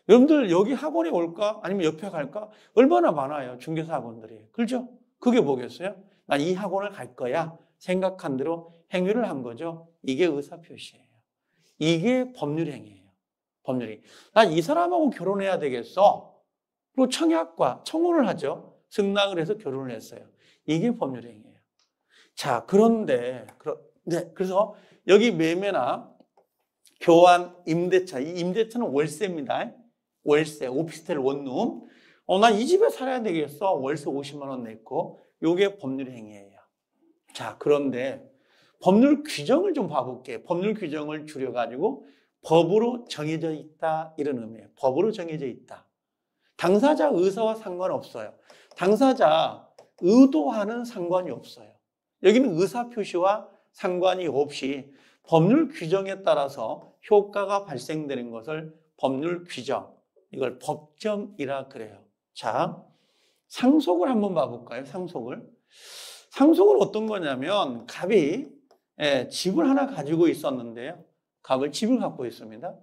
여러분들 여기 학원에 올까? 아니면 옆에 갈까? 얼마나 많아요. 중개사 학원들이. 그렇죠? 그게 뭐겠어요? 난이 학원을 갈 거야. 생각한 대로 행위를 한 거죠. 이게 의사표시예요. 이게 법률행위예요. 법률이. 난 이 사람하고 결혼해야 되겠어. 그리고 청약과 청혼을 하죠. 승낙을 해서 결혼을 했어요. 이게 법률행위예요. 자, 그런데, 네, 그래서 여기 매매나 교환, 임대차, 이 임대차는 월세입니다. 월세, 오피스텔 원룸. 어, 난 이 집에 살아야 되겠어. 월세 50만 원 냈고. 요게 법률 행위예요. 자, 그런데 법률 규정을 좀 봐볼게요. 법률 규정을 줄여가지고 법으로 정해져 있다. 이런 의미예요. 법으로 정해져 있다. 당사자 의사와 상관없어요. 당사자 의도하는 상관이 없어요. 여기는 의사 표시와 상관이 없이 법률 규정에 따라서 효과가 발생되는 것을 법률 규정, 이걸 법정이라 그래요. 자, 상속을 한번 봐볼까요? 상속을. 상속은 어떤 거냐면 갑이 예, 집을 하나 가지고 있었는데요. 갑을 집을 갖고 있습니다.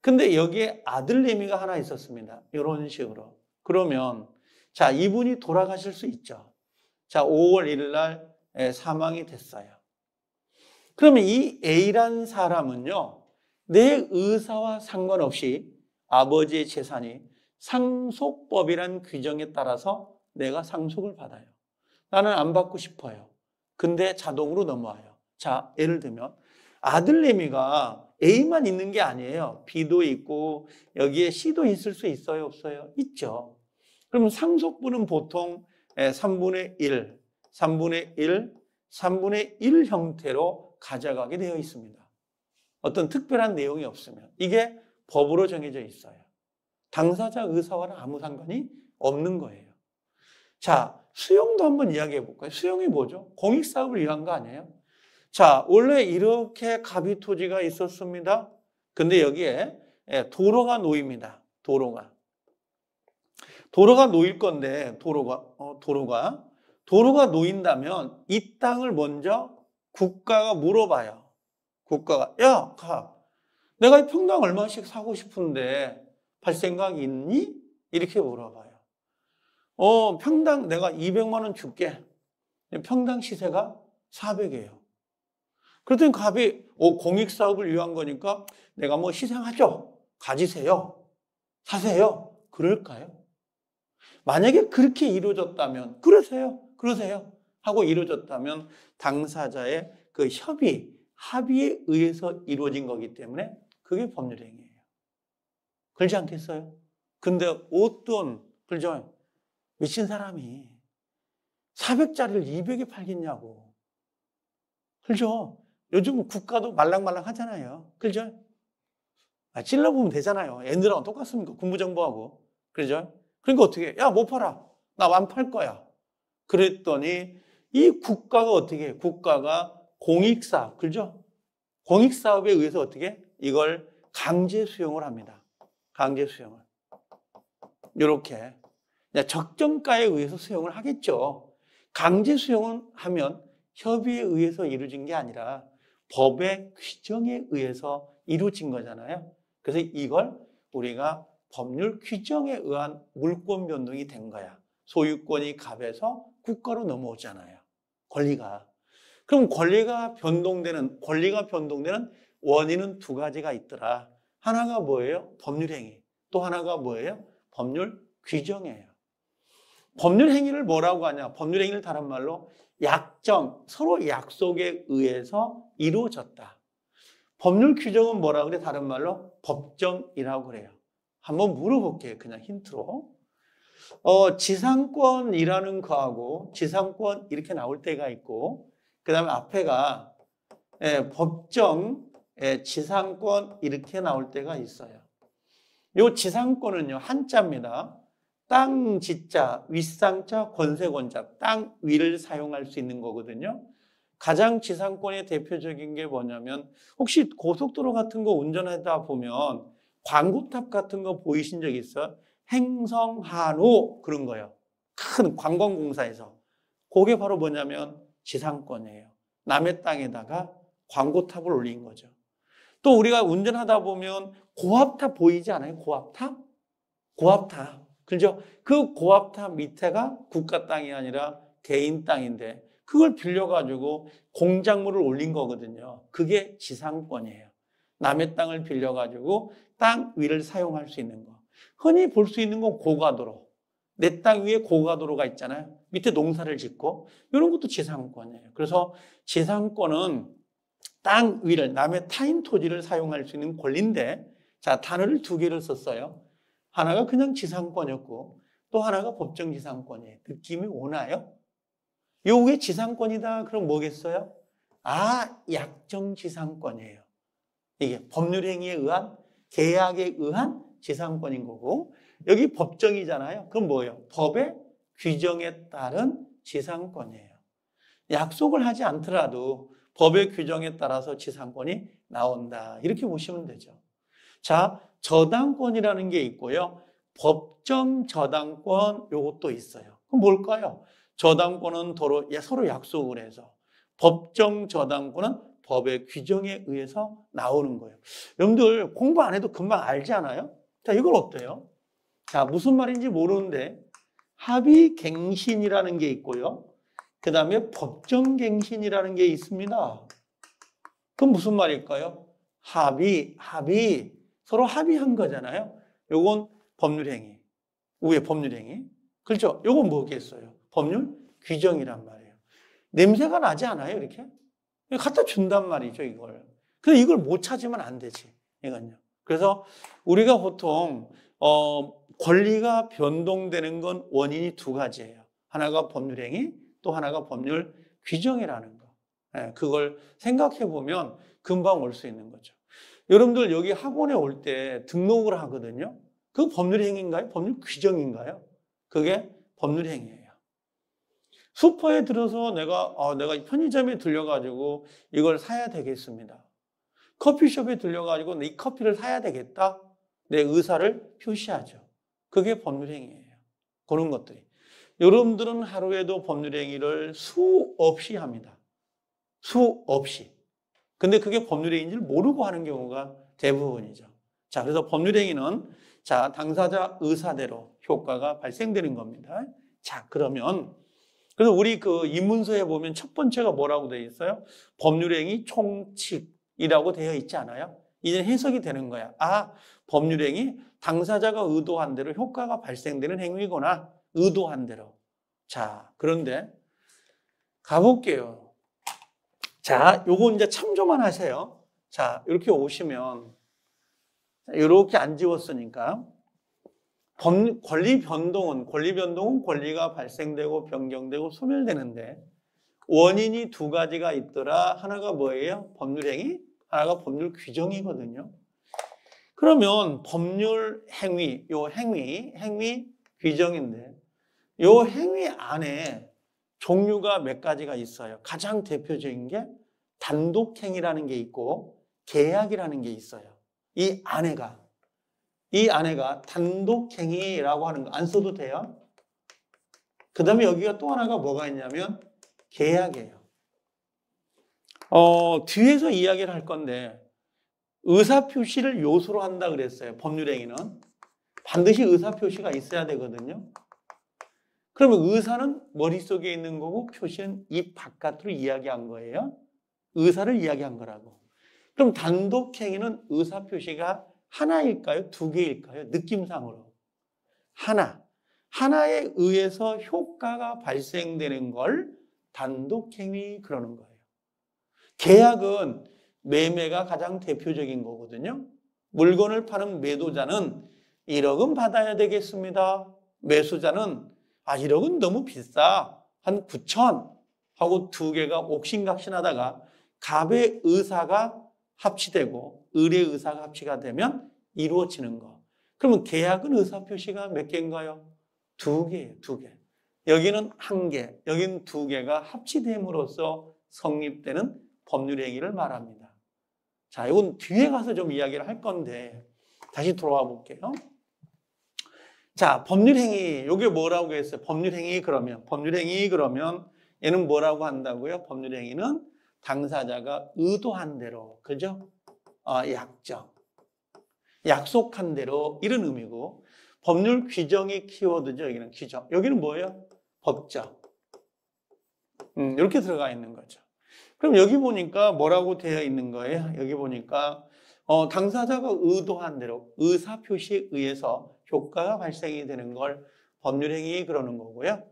근데 여기에 아들내미가 하나 있었습니다. 이런 식으로. 그러면 자 이분이 돌아가실 수 있죠. 자 5월 1일 날 예, 사망이 됐어요. 그러면 이 A란 사람은요. 내 의사와 상관없이 아버지의 재산이 상속법이란 규정에 따라서 내가 상속을 받아요. 나는 안 받고 싶어요. 근데 자동으로 넘어와요. 자, 예를 들면 아들내미가 A만 있는 게 아니에요. B도 있고 여기에 C도 있을 수 있어요, 없어요? 있죠. 그럼 상속분은 보통 3분의 1, 3분의 1, 3분의 1 형태로 가져가게 되어 있습니다. 어떤 특별한 내용이 없으면 이게 법으로 정해져 있어요. 당사자 의사와는 아무 상관이 없는 거예요. 자, 수용도 한번 이야기해 볼까요? 수용이 뭐죠? 공익사업을 위한 거 아니에요? 자, 원래 이렇게 갑이 토지가 있었습니다. 근데 여기에 예, 도로가 놓입니다. 도로가. 도로가 놓일 건데, 도로가, 어, 도로가. 도로가 놓인다면 이 땅을 먼저 국가가 물어봐요. 국가가, 야, 갑. 내가 이 평당 얼마씩 사고 싶은데 팔 생각 있니? 이렇게 물어봐요. 어, 평당 내가 200만 원 줄게. 평당 시세가 400이에요. 그랬더니 갑이 어, 공익 사업을 위한 거니까 내가 뭐 희생하죠. 가지세요. 사세요. 그럴까요? 만약에 그렇게 이루어졌다면 그러세요. 그러세요. 하고 이루어졌다면 당사자의 그 협의, 합의에 의해서 이루어진 거기 때문에 그게 법률행위예요. 그렇지 않겠어요? 근데 어떤 그죠? 미친 사람이 400짜리를 200에 팔겠냐고. 그죠? 요즘 국가도 말랑말랑 하잖아요. 그죠? 아, 찔러보면 되잖아요. 애들하고 똑같습니까? 군부정부하고. 그죠? 그러니까 어떻게 해? 야, 못 팔아. 나 안 팔 거야. 그랬더니 이 국가가 어떻게 해? 국가가 공익사업, 그죠? 공익사업에 의해서 어떻게 이걸 강제 수용을 합니다. 강제 수용을. 이렇게 적정가에 의해서 수용을 하겠죠. 강제 수용을 하면 협의에 의해서 이루어진 게 아니라 법의 규정에 의해서 이루어진 거잖아요. 그래서 이걸 우리가 법률 규정에 의한 물권 변동이 된 거야. 소유권이 갑에서 국가로 넘어오잖아요. 권리가. 그럼 권리가 변동되는, 권리가 변동되는 원인은 두 가지가 있더라. 하나가 뭐예요? 법률 행위. 또 하나가 뭐예요? 법률 규정이에요. 법률 행위를 뭐라고 하냐? 법률 행위를 다른 말로 약정, 서로 약속에 의해서 이루어졌다. 법률 규정은 뭐라고 그래? 다른 말로 법정이라고 그래요. 한번 물어볼게요. 그냥 힌트로. 어, 지상권이라는 거하고 지상권 이렇게 나올 때가 있고 그 다음에 앞에가 예, 법정, 예, 지상권 이렇게 나올 때가 있어요. 이 지상권은요 한자입니다. 땅 지자, 윗상자, 권세권자, 땅 위를 사용할 수 있는 거거든요. 가장 지상권의 대표적인 게 뭐냐면 혹시 고속도로 같은 거 운전하다 보면 광고탑 같은 거 보이신 적 있어요? 행성한호 그런 거예요. 큰 관광공사에서. 그게 바로 뭐냐면 지상권이에요. 남의 땅에다가 광고탑을 올린 거죠. 또 우리가 운전하다 보면 고압탑 보이지 않아요? 고압탑? 고압탑. 그죠? 그 고압탑 밑에가 국가 땅이 아니라 개인 땅인데 그걸 빌려가지고 공작물을 올린 거거든요. 그게 지상권이에요. 남의 땅을 빌려가지고 땅 위를 사용할 수 있는 거. 흔히 볼 수 있는 건 고가도로. 내 땅 위에 고가도로가 있잖아요. 밑에 농사를 짓고 이런 것도 지상권이에요. 그래서 지상권은 땅 위를 남의 타인 토지를 사용할 수 있는 권리인데 자 단어를 두 개를 썼어요. 하나가 그냥 지상권이었고 또 하나가 법정 지상권이에요. 느낌이 오나요? 요게 지상권이다. 그럼 뭐겠어요? 아, 약정 지상권이에요. 이게 법률행위에 의한 계약에 의한 지상권인 거고 여기 법정이잖아요. 그럼 뭐예요? 법의 규정에 따른 지상권이에요. 약속을 하지 않더라도 법의 규정에 따라서 지상권이 나온다. 이렇게 보시면 되죠. 자, 저당권이라는 게 있고요. 법정 저당권 요것도 있어요. 그럼 뭘까요? 저당권은 서로, 서로 약속을 해서 법정 저당권은 법의 규정에 의해서 나오는 거예요. 여러분들 공부 안 해도 금방 알지 않아요? 자, 이걸 어때요? 자, 무슨 말인지 모르는데 합의 갱신이라는 게 있고요. 그 다음에 법정 갱신이라는 게 있습니다. 그럼 무슨 말일까요? 합의, 합의. 서로 합의한 거잖아요. 요건 법률행위. 위에 법률행위. 그렇죠? 요건 뭐겠어요? 법률 규정이란 말이에요. 냄새가 나지 않아요, 이렇게? 갖다 준단 말이죠, 이걸. 그래서 이걸 못 찾으면 안 되지, 이건요. 그래서 우리가 보통, 어, 권리가 변동되는 건 원인이 두 가지예요. 하나가 법률행위, 또 하나가 법률 규정이라는 거. 네, 그걸 생각해 보면 금방 올 수 있는 거죠. 여러분들 여기 학원에 올 때 등록을 하거든요. 그 법률 행위인가요? 법률 규정인가요? 그게 법률 행위예요. 슈퍼에 들어서 내가 어, 내가 편의점에 들려가지고 이걸 사야 되겠습니다. 커피숍에 들려가지고 이 커피를 사야 되겠다. 내 의사를 표시하죠. 그게 법률 행위예요. 그런 것들이. 여러분들은 하루에도 법률 행위를 수없이 합니다. 수없이. 근데 그게 법률행위인지를 모르고 하는 경우가 대부분이죠. 자, 그래서 법률행위는 자, 당사자 의사대로 효과가 발생되는 겁니다. 자, 그러면 그래서 우리 그 입문서에 보면 첫 번째가 뭐라고 되어 있어요? 법률행위 총칙이라고 되어 있지 않아요? 이제 해석이 되는 거야. 아, 법률행위 당사자가 의도한 대로 효과가 발생되는 행위구나. 의도한 대로. 자, 그런데 가볼게요. 자, 요거 이제 참조만 하세요. 자, 이렇게 오시면 이렇게 안 지웠으니까 권리 변동은 권리 변동은 권리가 발생되고 변경되고 소멸되는데 원인이 두 가지가 있더라. 하나가 뭐예요? 법률행위, 하나가 법률 규정이거든요. 그러면 법률 행위, 요 행위, 행위 규정인데 요 행위 안에 종류가 몇 가지가 있어요. 가장 대표적인 게 단독행위라는 게 있고 계약이라는 게 있어요. 이 안에가 이 안에가 단독행위라고 하는 거 안 써도 돼요. 그 다음에 여기가 또 하나가 뭐가 있냐면 계약이에요. 어, 뒤에서 이야기를 할 건데 의사표시를 요소로 한다 그랬어요. 법률행위는. 반드시 의사표시가 있어야 되거든요. 그러면 의사는 머릿속에 있는 거고 표시는 입 바깥으로 이야기한 거예요. 의사를 이야기한 거라고. 그럼 단독행위는 의사 표시가 하나일까요? 두 개일까요? 느낌상으로. 하나. 하나에 의해서 효과가 발생되는 걸 단독행위 그러는 거예요. 계약은 매매가 가장 대표적인 거거든요. 물건을 파는 매도자는 1억은 받아야 되겠습니다. 매수자는 아 1억은 너무 비싸. 한 9천 하고 두 개가 옥신각신하다가 갑의 의사가 합치되고 의뢰 의사가 합치가 되면 이루어지는 거. 그러면 계약은 의사 표시가 몇 개인가요? 두 개예요, 두 개. 여기는 한 개, 여기는 두 개가 합치됨으로써 성립되는 법률 행위를 말합니다. 자, 이건 뒤에 가서 좀 이야기를 할 건데 다시 돌아와 볼게요. 자, 법률 행위. 이게 뭐라고 했어요? 법률 행위 그러면 법률 행위 그러면 얘는 뭐라고 한다고요? 법률 행위는 당사자가 의도한 대로, 그죠? 어, 약정. 약속한 대로 이런 의미고 법률 규정의 키워드죠. 여기는 규정. 여기는 뭐예요? 법정. 음, 이렇게 들어가 있는 거죠. 그럼 여기 보니까 뭐라고 되어 있는 거예요? 여기 보니까 어, 당사자가 의도한 대로 의사표시에 의해서 효과가 발생이 되는 걸 법률행위 그러는 거고요.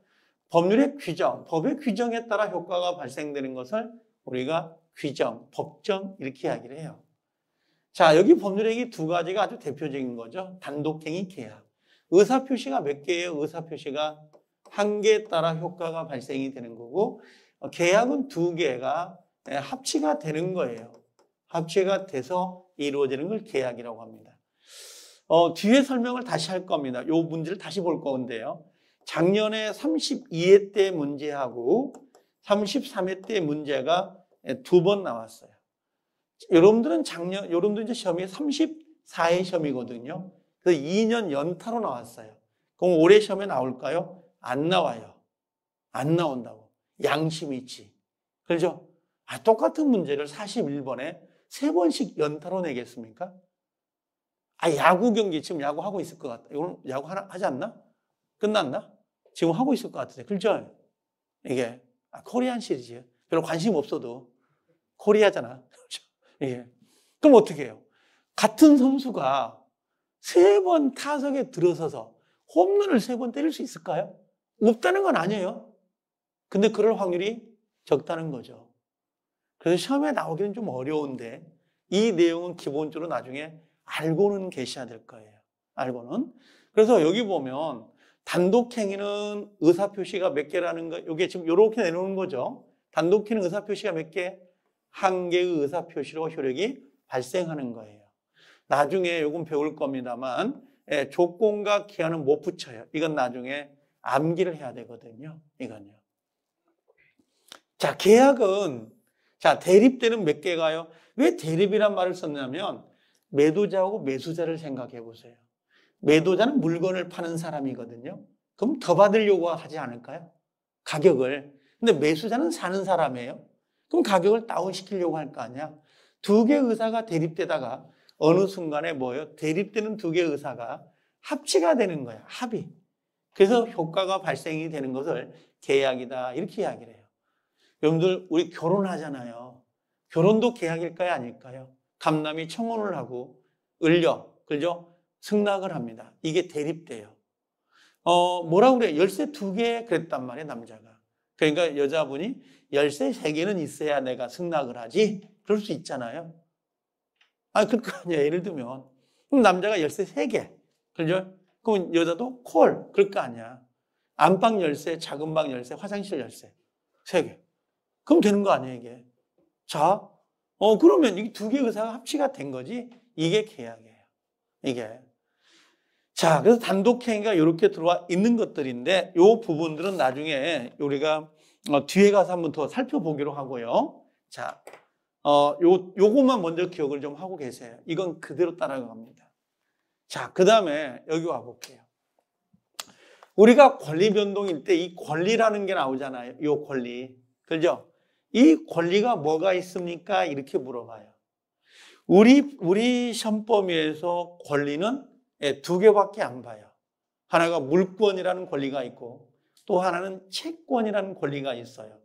법률의 규정, 법의 규정에 따라 효과가 발생되는 것을 우리가 규정, 법정 이렇게 이야기를 해요. 자, 여기 법률행위 두 가지가 아주 대표적인 거죠. 단독행위 계약. 의사표시가 몇 개예요? 의사표시가 한 개에 따라 효과가 발생이 되는 거고 어, 계약은 두 개가 예, 합치가 되는 거예요. 합치가 돼서 이루어지는 걸 계약이라고 합니다. 어, 뒤에 설명을 다시 할 겁니다. 이 문제를 다시 볼 건데요. 작년에 32회 때 문제하고 33회 때 문제가 두 번 나왔어요. 여러분들은 작년, 여러분들 이제 시험이 34회 시험이거든요. 그래서 2년 연타로 나왔어요. 그럼 올해 시험에 나올까요? 안 나와요. 안 나온다고. 양심 있지. 그렇죠? 아, 똑같은 문제를 41번에 세 번씩 연타로 내겠습니까? 아, 야구 경기 지금 야구 하고 있을 것 같다. 오늘 야구 하나 하지 않나? 끝났나? 지금 하고 있을 것 같은데. 그죠? 이게 아, 코리안 시리즈. 별로 관심 없어도 코리아잖아. 그렇죠? 예. 그럼 어떻게 해요? 같은 선수가 세 번 타석에 들어서서 홈런을 세 번 때릴 수 있을까요? 없다는 건 아니에요. 근데 그럴 확률이 적다는 거죠. 그래서 시험에 나오기는 좀 어려운데 이 내용은 기본적으로 나중에 알고는 계셔야 될 거예요. 알고는. 그래서 여기 보면 단독행위는 의사표시가 몇 개라는 거, 이게 지금 이렇게 내놓은 거죠. 단독행위는 의사표시가 몇 개? 한 개의 의사표시로 효력이 발생하는 거예요. 나중에 요건 배울 겁니다만, 예, 조건과 기한은 못 붙여요. 이건 나중에 암기를 해야 되거든요. 이건요. 자, 계약은, 자, 대립되는 몇 개가요? 왜 대립이란 말을 썼냐면, 매도자하고 매수자를 생각해 보세요. 매도자는 물건을 파는 사람이거든요. 그럼 더 받으려고 하지 않을까요? 가격을. 근데 매수자는 사는 사람이에요. 그럼 가격을 다운시키려고 할 거 아니야? 두 개의 의사가 대립되다가 어느 순간에 뭐예요? 대립되는 두 개의 의사가 합치가 되는 거야. 합의. 그래서 효과가 발생이 되는 것을 계약이다. 이렇게 이야기를 해요. 여러분들, 우리 결혼하잖아요. 결혼도 계약일까요? 아닐까요? 감남이 청혼을 하고 을려, 그죠? 승낙을 합니다. 이게 대립돼요. 어, 뭐라고 그래? 열쇠 두 개 그랬단 말이에요, 남자가. 그러니까 여자분이 열쇠 세 개는 있어야 내가 승낙을 하지? 그럴 수 있잖아요. 아, 그럴 거 아니야. 예를 들면. 그럼 남자가 열쇠 세 개. 그죠? 그럼 여자도 콜. 그럴 거 아니야. 안방 열쇠, 작은 방 열쇠, 화장실 열쇠. 세 개. 그럼 되는 거 아니에요, 이게. 자, 어, 그러면 이 두 개의 의사가 합치가 된 거지? 이게 계약이에요. 이게. 자, 그래서 단독행위가 이렇게 들어와 있는 것들인데, 요 부분들은 나중에 우리가 어, 뒤에 가서 한번 더 살펴보기로 하고요. 자, 어, 요, 요것만 먼저 기억을 좀 하고 계세요. 이건 그대로 따라갑니다. 자, 그 다음에 여기 와 볼게요. 우리가 권리 변동일 때 이 권리라는 게 나오잖아요. 요 권리. 그죠? 이 권리가 뭐가 있습니까? 이렇게 물어봐요. 우리, 우리 시험범위에서 권리는 예, 두 개밖에 안 봐요. 하나가 물권이라는 권리가 있고 또 하나는 채권이라는 권리가 있어요.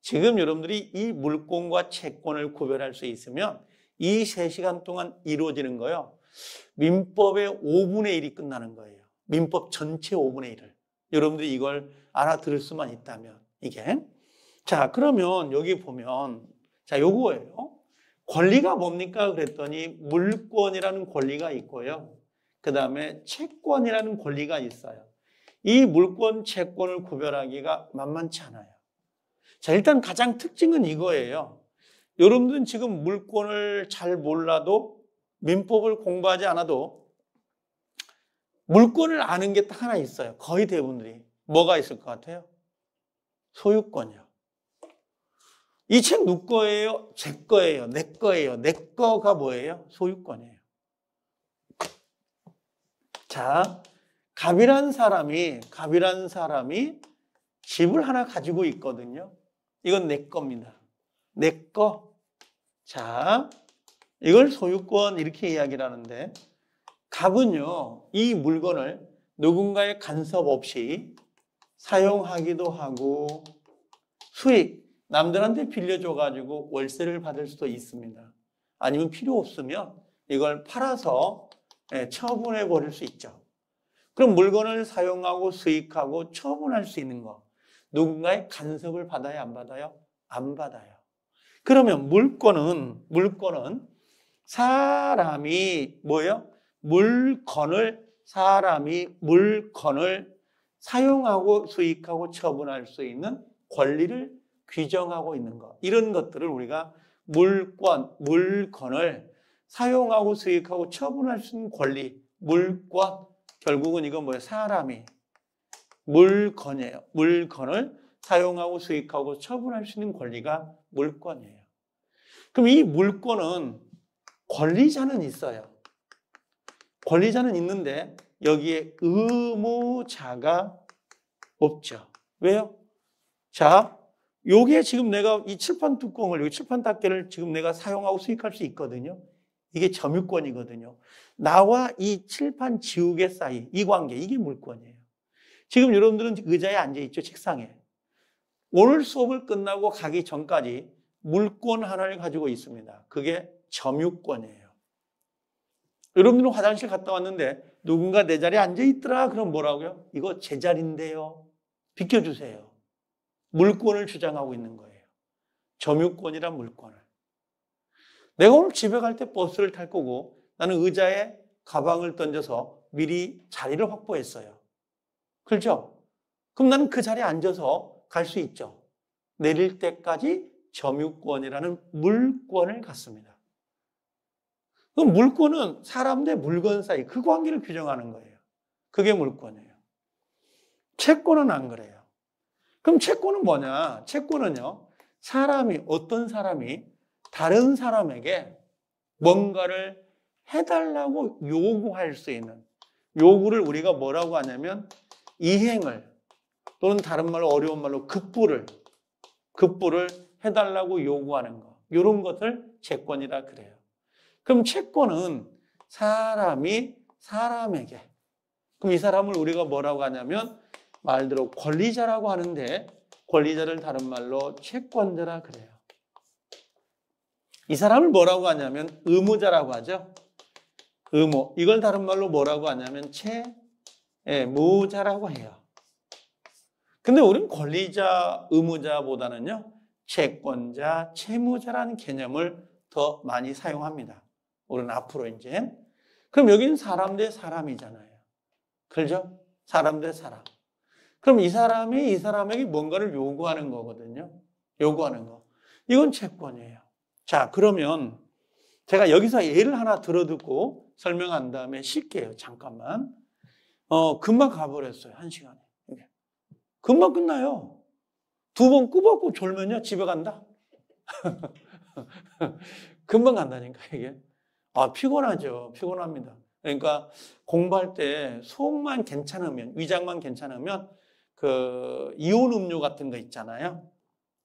지금 여러분들이 이 물권과 채권을 구별할 수 있으면 이 3시간 동안 이루어지는 거요. 민법의 5분의 1이 끝나는 거예요. 민법 전체 5분의 1을. 여러분들이 이걸 알아들을 수만 있다면 이게 자, 그러면 여기 보면, 자, 요거예요. 권리가 뭡니까? 그랬더니 물권이라는 권리가 있고요. 그 다음에 채권이라는 권리가 있어요. 이 물권, 채권을 구별하기가 만만치 않아요. 자, 일단 가장 특징은 이거예요. 여러분들은 지금 물권을 잘 몰라도 민법을 공부하지 않아도 물권을 아는 게 딱 하나 있어요. 거의 대부분들이. 뭐가 있을 것 같아요? 소유권이요. 이 책 누구 거예요? 제 거예요. 내 거예요. 내 거가 뭐예요? 소유권이에요. 자, 갑이란 사람이, 갑이란 사람이 집을 하나 가지고 있거든요. 이건 내 겁니다. 내 거. 자, 이걸 소유권 이렇게 이야기를 하는데, 갑은요, 이 물건을 누군가의 간섭 없이 사용하기도 하고, 수익, 남들한테 빌려줘가지고 월세를 받을 수도 있습니다. 아니면 필요 없으면 이걸 팔아서 예, 처분해 버릴 수 있죠. 그럼 물건을 사용하고 수익하고 처분할 수 있는 거. 누군가의 간섭을 받아야 안 받아요? 안 받아요. 그러면 물건은, 물건은 사람이 뭐예요? 물건을, 사람이 물건을 사용하고 수익하고 처분할 수 있는 권리를 규정하고 있는 것. 이런 것들을 우리가 물권, 물건을 사용하고 수익하고 처분할 수 있는 권리, 물권. 결국은 이건 뭐예요? 사람이 물건이에요. 물건을 사용하고 수익하고 처분할 수 있는 권리가 물권이에요. 그럼 이 물권은 권리자는 있어요. 권리자는 있는데 여기에 의무자가 없죠. 왜요? 자, 요게 지금 내가 이 칠판 뚜껑을, 여기 칠판 닦개를 지금 내가 사용하고 수익할 수 있거든요. 이게 점유권이거든요. 나와 이 칠판 지우개 사이, 이 관계, 이게 물권이에요. 지금 여러분들은 의자에 앉아있죠, 책상에. 오늘 수업을 끝나고 가기 전까지 물권 하나를 가지고 있습니다. 그게 점유권이에요. 여러분들은 화장실 갔다 왔는데 누군가 내 자리에 앉아있더라. 그럼 뭐라고요? 이거 제 자리인데요. 비켜주세요. 물권을 주장하고 있는 거예요. 점유권이란 물권을. 내가 오늘 집에 갈 때 버스를 탈 거고 나는 의자에 가방을 던져서 미리 자리를 확보했어요. 그렇죠? 그럼 나는 그 자리에 앉아서 갈 수 있죠. 내릴 때까지 점유권이라는 물권을 갖습니다. 그 물권은 사람 대 물건 사이 그 관계를 규정하는 거예요. 그게 물권이에요. 채권은 안 그래요. 그럼 채권은 뭐냐? 채권은요, 사람이, 어떤 사람이 다른 사람에게 뭔가를 해달라고 요구할 수 있는 요구를 우리가 뭐라고 하냐면 이행을 또는 다른 말로 어려운 말로 급부를 급부를 해달라고 요구하는 것 이런 것을 채권이라 그래요. 그럼 채권은 사람이 사람에게 그럼 이 사람을 우리가 뭐라고 하냐면 말대로 권리자라고 하는데 권리자를 다른 말로 채권자라 그래요. 이 사람을 뭐라고 하냐면 의무자라고 하죠. 의무. 이걸 다른 말로 뭐라고 하냐면 채무자라고 해요. 근데 우리는 권리자, 의무자보다는요, 채권자, 채무자라는 개념을 더 많이 사용합니다. 우리는 앞으로 이제. 그럼 여기는 사람 대 사람이잖아요. 그죠? 사람 대 사람. 그럼 이 사람이 이 사람에게 뭔가를 요구하는 거거든요. 요구하는 거. 이건 채권이에요. 자, 그러면 제가 여기서 예를 하나 들어듣고 설명한 다음에 쉴게요. 잠깐만. 어, 금방 가버렸어요. 한 시간에. 금방 끝나요. 두번 꾸벅꾸벅 졸면요. 집에 간다. 금방 간다니까, 이게. 아, 피곤하죠. 피곤합니다. 그러니까 공부할 때 속만 괜찮으면, 위장만 괜찮으면 그 이온 음료 같은 거 있잖아요.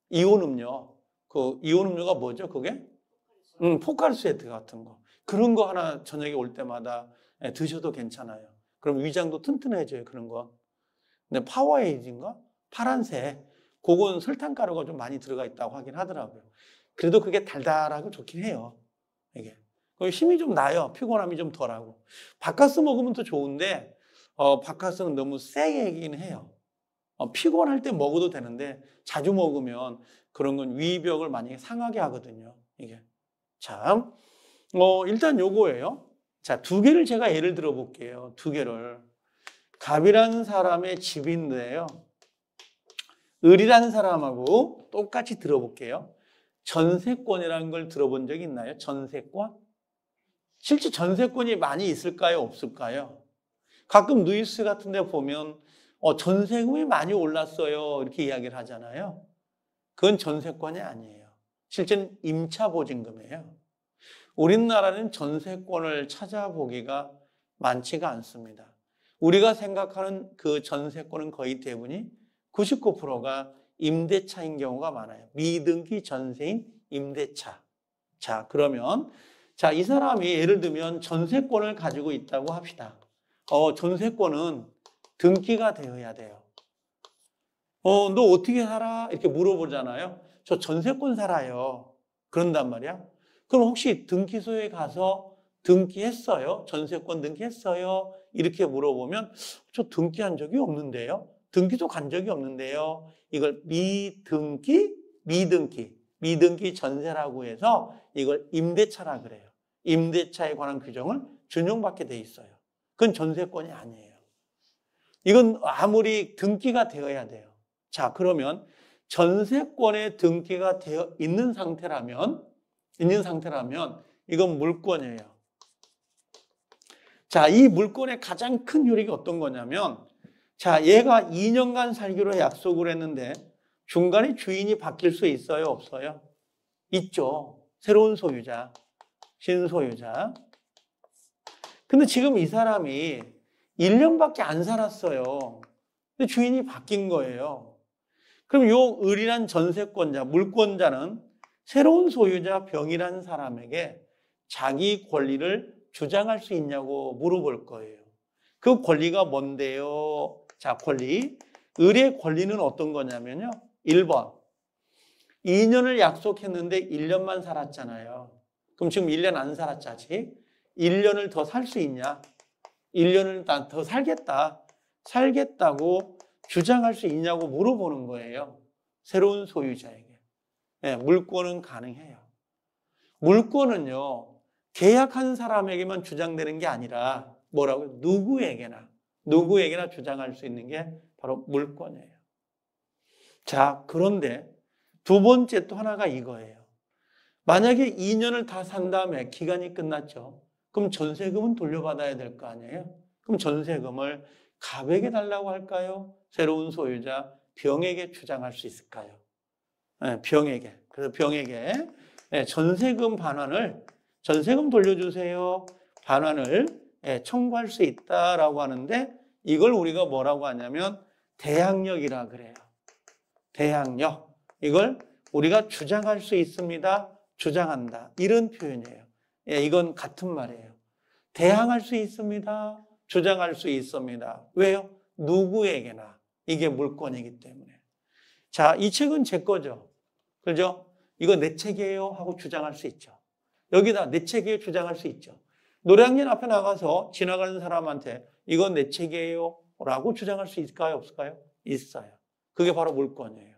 이온 음료. 그 이온 음료가 뭐죠? 그게? 음, 포카리 스웨트 같은 거. 그런 거 하나 저녁에 올 때마다 예, 드셔도 괜찮아요. 그럼 위장도 튼튼해져요. 그런 거. 근데 파워에이드인가? 파란색. 그건 설탕 가루가 좀 많이 들어가 있다고 하긴 하더라고요. 그래도 그게 달달하고 좋긴 해요. 이게. 힘이 좀 나요. 피곤함이 좀 덜하고. 바카스 먹으면 더 좋은데, 어, 바카스는 너무 세긴 해요. 어, 피곤할 때 먹어도 되는데, 자주 먹으면 그런 건 위벽을 많이 상하게 하거든요. 이게. 자, 어, 일단 요거예요. 자, 두 개를 제가 예를 들어 볼게요. 두 개를. 갑이라는 사람의 집인데요. 을이라는 사람하고 똑같이 들어볼게요. 전세권이라는 걸 들어본 적 있나요? 전세권? 실제 전세권이 많이 있을까요? 없을까요? 가끔 뉴스 같은 데 보면 어, 전세금이 많이 올랐어요. 이렇게 이야기를 하잖아요. 그건 전세권이 아니에요. 실제는 임차 보증금이에요. 우리나라는 전세권을 찾아보기가 많지가 않습니다. 우리가 생각하는 그 전세권은 거의 대부분이 99%가 임대차인 경우가 많아요. 미등기 전세인 임대차. 자, 그러면 자, 이 사람이 예를 들면 전세권을 가지고 있다고 합시다. 어, 전세권은 등기가 되어야 돼요. 어, 너 어떻게 살아? 이렇게 물어보잖아요. 저 전세권 살아요. 그런단 말이야. 그럼 혹시 등기소에 가서 등기했어요? 전세권 등기했어요? 이렇게 물어보면 저 등기한 적이 없는데요. 등기도 간 적이 없는데요. 이걸 미등기, 미등기, 미등기 전세라고 해서 이걸 임대차라 그래요. 임대차에 관한 규정을 준용받게 돼 있어요. 그건 전세권이 아니에요. 이건 아무리 등기가 되어야 돼요. 자, 그러면 전세권에 등기가 되어 있는 상태라면, 있는 상태라면 이건 물권이에요. 자, 이 물권의 가장 큰 효력이 어떤 거냐면, 자, 얘가 2년간 살기로 약속을 했는데 중간에 주인이 바뀔 수 있어요? 없어요? 있죠. 새로운 소유자, 신소유자. 근데 지금 이 사람이 1년밖에 안 살았어요. 근데 주인이 바뀐 거예요. 그럼 요 을이란 전세권자, 물권자는 새로운 소유자 병이라는 사람에게 자기 권리를 주장할 수 있냐고 물어볼 거예요. 그 권리가 뭔데요? 자, 권리. 을의 권리는 어떤 거냐면요. 1번. 2년을 약속했는데 1년만 살았잖아요. 그럼 지금 1년 안 살았지, 아직? 1년을 더 살 수 있냐? 1년을 더 살겠다. 살겠다고 주장할 수 있냐고 물어보는 거예요. 새로운 소유자에게. 네, 물권은 가능해요. 물권은요, 계약한 사람에게만 주장되는 게 아니라 뭐라고 누구에게나, 누구에게나 주장할 수 있는 게 바로 물권이에요. 자, 그런데 두 번째 또 하나가 이거예요. 만약에 2년을 다 산 다음에 기간이 끝났죠. 그럼 전세금은 돌려받아야 될 거 아니에요? 그럼 전세금을 갑에게 달라고 할까요? 새로운 소유자 병에게 주장할 수 있을까요? 네, 병에게. 그래서 병에게 네, 전세금 반환을 전세금 돌려주세요. 반환을 네, 청구할 수 있다라고 하는데 이걸 우리가 뭐라고 하냐면 대항력이라 그래요. 대항력. 이걸 우리가 주장할 수 있습니다. 주장한다. 이런 표현이에요. 예, 이건 같은 말이에요. 대항할 수 있습니다. 주장할 수 있습니다. 왜요? 누구에게나. 이게 물권이기 때문에. 자, 이 책은 제 거죠. 그죠? 이거 내 책이에요. 하고 주장할 수 있죠. 여기다 내 책이에요. 주장할 수 있죠. 노량진 앞에 나가서 지나가는 사람한테 이건 내 책이에요. 라고 주장할 수 있을까요? 없을까요? 있어요. 그게 바로 물권이에요.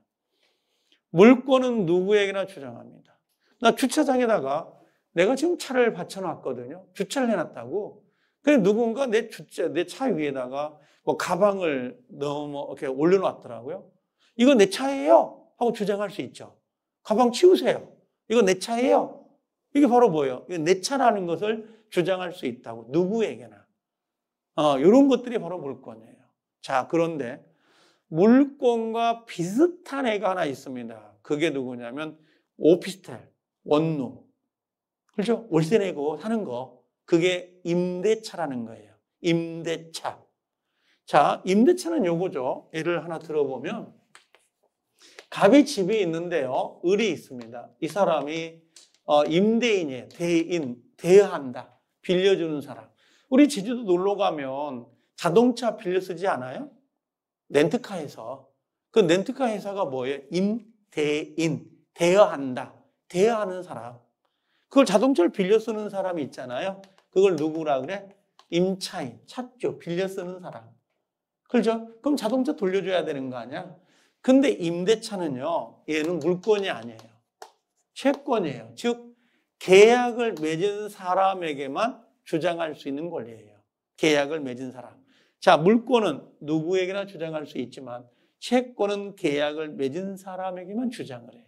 물권은 누구에게나 주장합니다. 나 주차장에다가 내가 지금 차를 받쳐놨거든요. 주차를 해놨다고. 근데 누군가 내 주차, 내 차 위에다가 뭐 가방을 너무 이렇게 올려놨더라고요. 이거 내 차예요. 하고 주장할 수 있죠. 가방 치우세요. 이거 내 차예요. 이게 바로 뭐예요? 내 차라는 것을 주장할 수 있다고. 누구에게나. 어, 이런 것들이 바로 물권이에요. 자, 그런데 물권과 비슷한 애가 하나 있습니다. 그게 누구냐면 오피스텔, 원룸. 그렇죠? 월세 내고 사는 거. 그게 임대차라는 거예요. 임대차. 자, 임대차는 요거죠. 예를 하나 들어보면 갑이 집이 있는데요. 을이 있습니다. 이 사람이 어, 임대인이에요. 대인, 대여한다. 빌려주는 사람. 우리 제주도 놀러 가면 자동차 빌려 쓰지 않아요? 렌트카에서. 그 렌트카 회사가 뭐예요? 임대인, 대여한다. 대여하는 사람. 그걸 자동차를 빌려 쓰는 사람이 있잖아요. 그걸 누구라 그래? 임차인, 찼죠. 빌려 쓰는 사람. 그렇죠? 그럼 자동차 돌려줘야 되는 거 아니야? 근데 임대차는요, 얘는 물건이 아니에요. 채권이에요. 즉, 계약을 맺은 사람에게만 주장할 수 있는 권리예요. 계약을 맺은 사람. 자, 물권은 누구에게나 주장할 수 있지만 채권은 계약을 맺은 사람에게만 주장을 해요.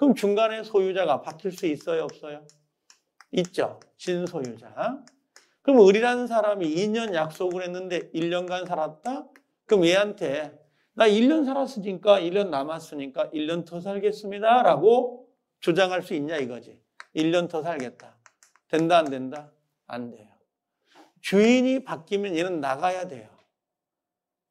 그럼 중간에 소유자가 바뀔 수 있어요, 없어요? 있죠. 신소유자. 그럼 을이라는 사람이 2년 약속을 했는데 1년간 살았다? 그럼 얘한테 나 1년 살았으니까 1년 남았으니까 1년 더 살겠습니다. 라고 주장할 수 있냐 이거지. 1년 더 살겠다. 된다 안 된다? 안 돼요. 주인이 바뀌면 얘는 나가야 돼요.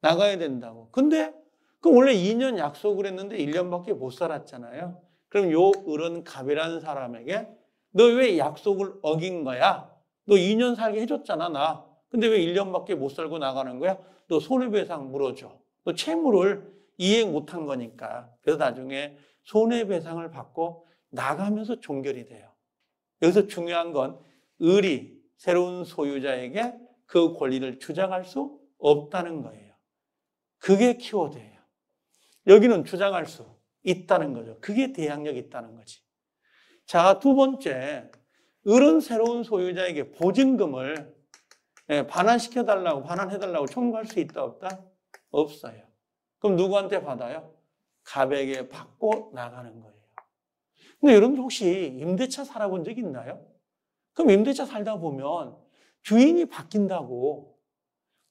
나가야 된다고. 근데 그 원래 2년 약속을 했는데 1년밖에 못 살았잖아요. 그럼 요 을은 갑이라는 사람에게 너 왜 약속을 어긴 거야? 너 2년 살게 해줬잖아 나. 근데 왜 1년밖에 못 살고 나가는 거야? 너 손해배상 물어줘. 너 채무를 이행 못한 거니까. 그래서 나중에 손해배상을 받고 나가면서 종결이 돼요. 여기서 중요한 건 을이 새로운 소유자에게 그 권리를 주장할 수 없다는 거예요. 그게 키워드예요. 여기는 주장할 수 있다는 거죠. 그게 대항력이 있다는 거지. 자, 두 번째. 을은 새로운 소유자에게 보증금을 예, 반환시켜 달라고, 반환해 달라고 청구할 수 있다, 없다? 없어요. 그럼 누구한테 받아요? 갑에게 받고 나가는 거예요. 근데 여러분 혹시 임대차 살아본 적 있나요? 그럼 임대차 살다 보면 주인이 바뀐다고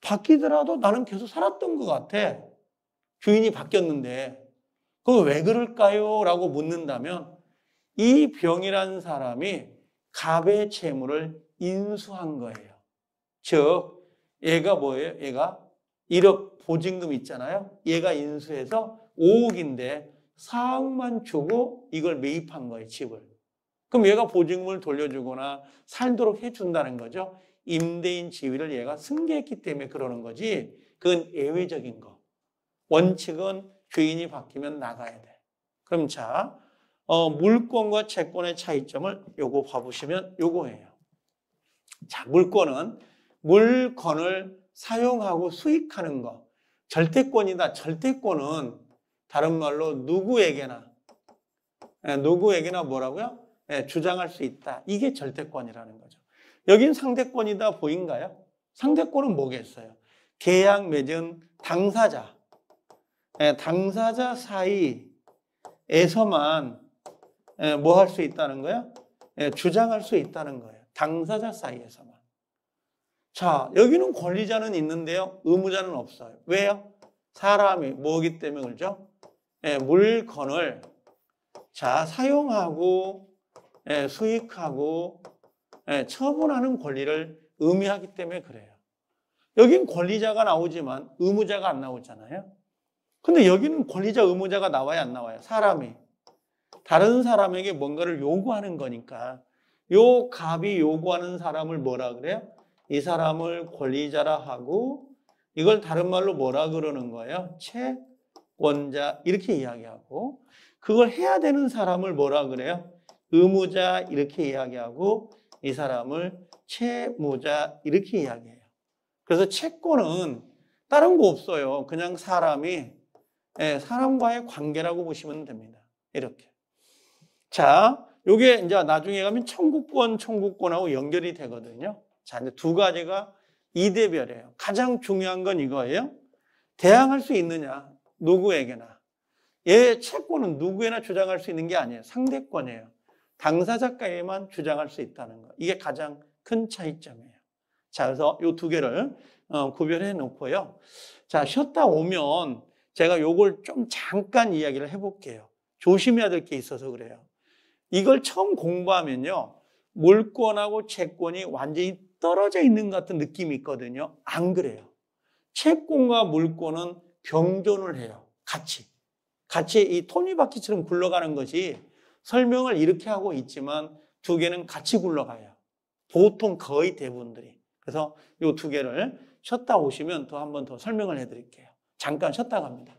바뀌더라도 나는 계속 살았던 것 같아. 주인이 바뀌었는데 그럼 왜 그럴까요? 라고 묻는다면 이 병이라는 사람이 갑의 채무를 인수한 거예요. 즉 얘가 뭐예요? 얘가 1억 보증금 있잖아요. 얘가 인수해서 5억인데 4억만 주고 이걸 매입한 거예요, 집을. 그럼 얘가 보증금을 돌려주거나 살도록 해준다는 거죠. 임대인 지위를 얘가 승계했기 때문에 그러는 거지. 그건 예외적인 거. 원칙은 주인이 바뀌면 나가야 돼. 그럼 자, 어, 물권과 채권의 차이점을 요거 봐보시면 요거예요. 자, 물권은 물건을 사용하고 수익하는 거. 절대권이다. 절대권은 다른 말로 누구에게나, 예, 누구에게나 뭐라고요? 예, 주장할 수 있다. 이게 절대권이라는 거죠. 여긴 상대권이다 보인가요? 상대권은 뭐겠어요? 계약 맺은 당사자, 예, 당사자 사이에서만 뭐 할 수 있다는 거예요? 주장할 수 있다는 거예요. 당사자 사이에서만. 자, 여기는 권리자는 있는데요. 의무자는 없어요. 왜요? 사람이 뭐기 때문에 그러죠? 물건을 자, 사용하고 예, 수익하고 예, 처분하는 권리를 의미하기 때문에 그래요. 여긴 권리자가 나오지만 의무자가 안 나오잖아요. 근데 여기는 권리자, 의무자가 나와야 안 나와요. 사람이. 다른 사람에게 뭔가를 요구하는 거니까. 요 갑이 요구하는 사람을 뭐라 그래요? 이 사람을 권리자라 하고 이걸 다른 말로 뭐라 그러는 거예요? 채권자 이렇게 이야기하고 그걸 해야 되는 사람을 뭐라 그래요? 의무자 이렇게 이야기하고 이 사람을 채무자 이렇게 이야기해요. 그래서 채권은 다른 거 없어요. 그냥 사람이 예, 사람과의 관계라고 보시면 됩니다. 이렇게. 자, 요게 이제 나중에 가면 청구권, 청구권하고 연결이 되거든요. 자, 이제 두 가지가 이대별이에요. 가장 중요한 건 이거예요. 대항할 수 있느냐, 누구에게나. 얘 채권은 누구에나 주장할 수 있는 게 아니에요. 상대권이에요. 당사자가에만 주장할 수 있다는 거. 이게 가장 큰 차이점이에요. 자, 그래서 이두 개를 어, 구별해 놓고요. 자, 쉬었다 오면 제가 요걸 좀 잠깐 이야기를 해볼게요. 조심해야 될 게 있어서 그래요. 이걸 처음 공부하면요. 물권하고 채권이 완전히 떨어져 있는 것 같은 느낌이 있거든요. 안 그래요. 채권과 물권은 병존을 해요. 같이. 같이 이 톱니바퀴처럼 굴러가는 것이 설명을 이렇게 하고 있지만 두 개는 같이 굴러가요. 보통 거의 대부분들이. 그래서 이 두 개를 쉬었다 오시면 또 한 번 더 설명을 해드릴게요. 잠깐 쉬었다 갑니다.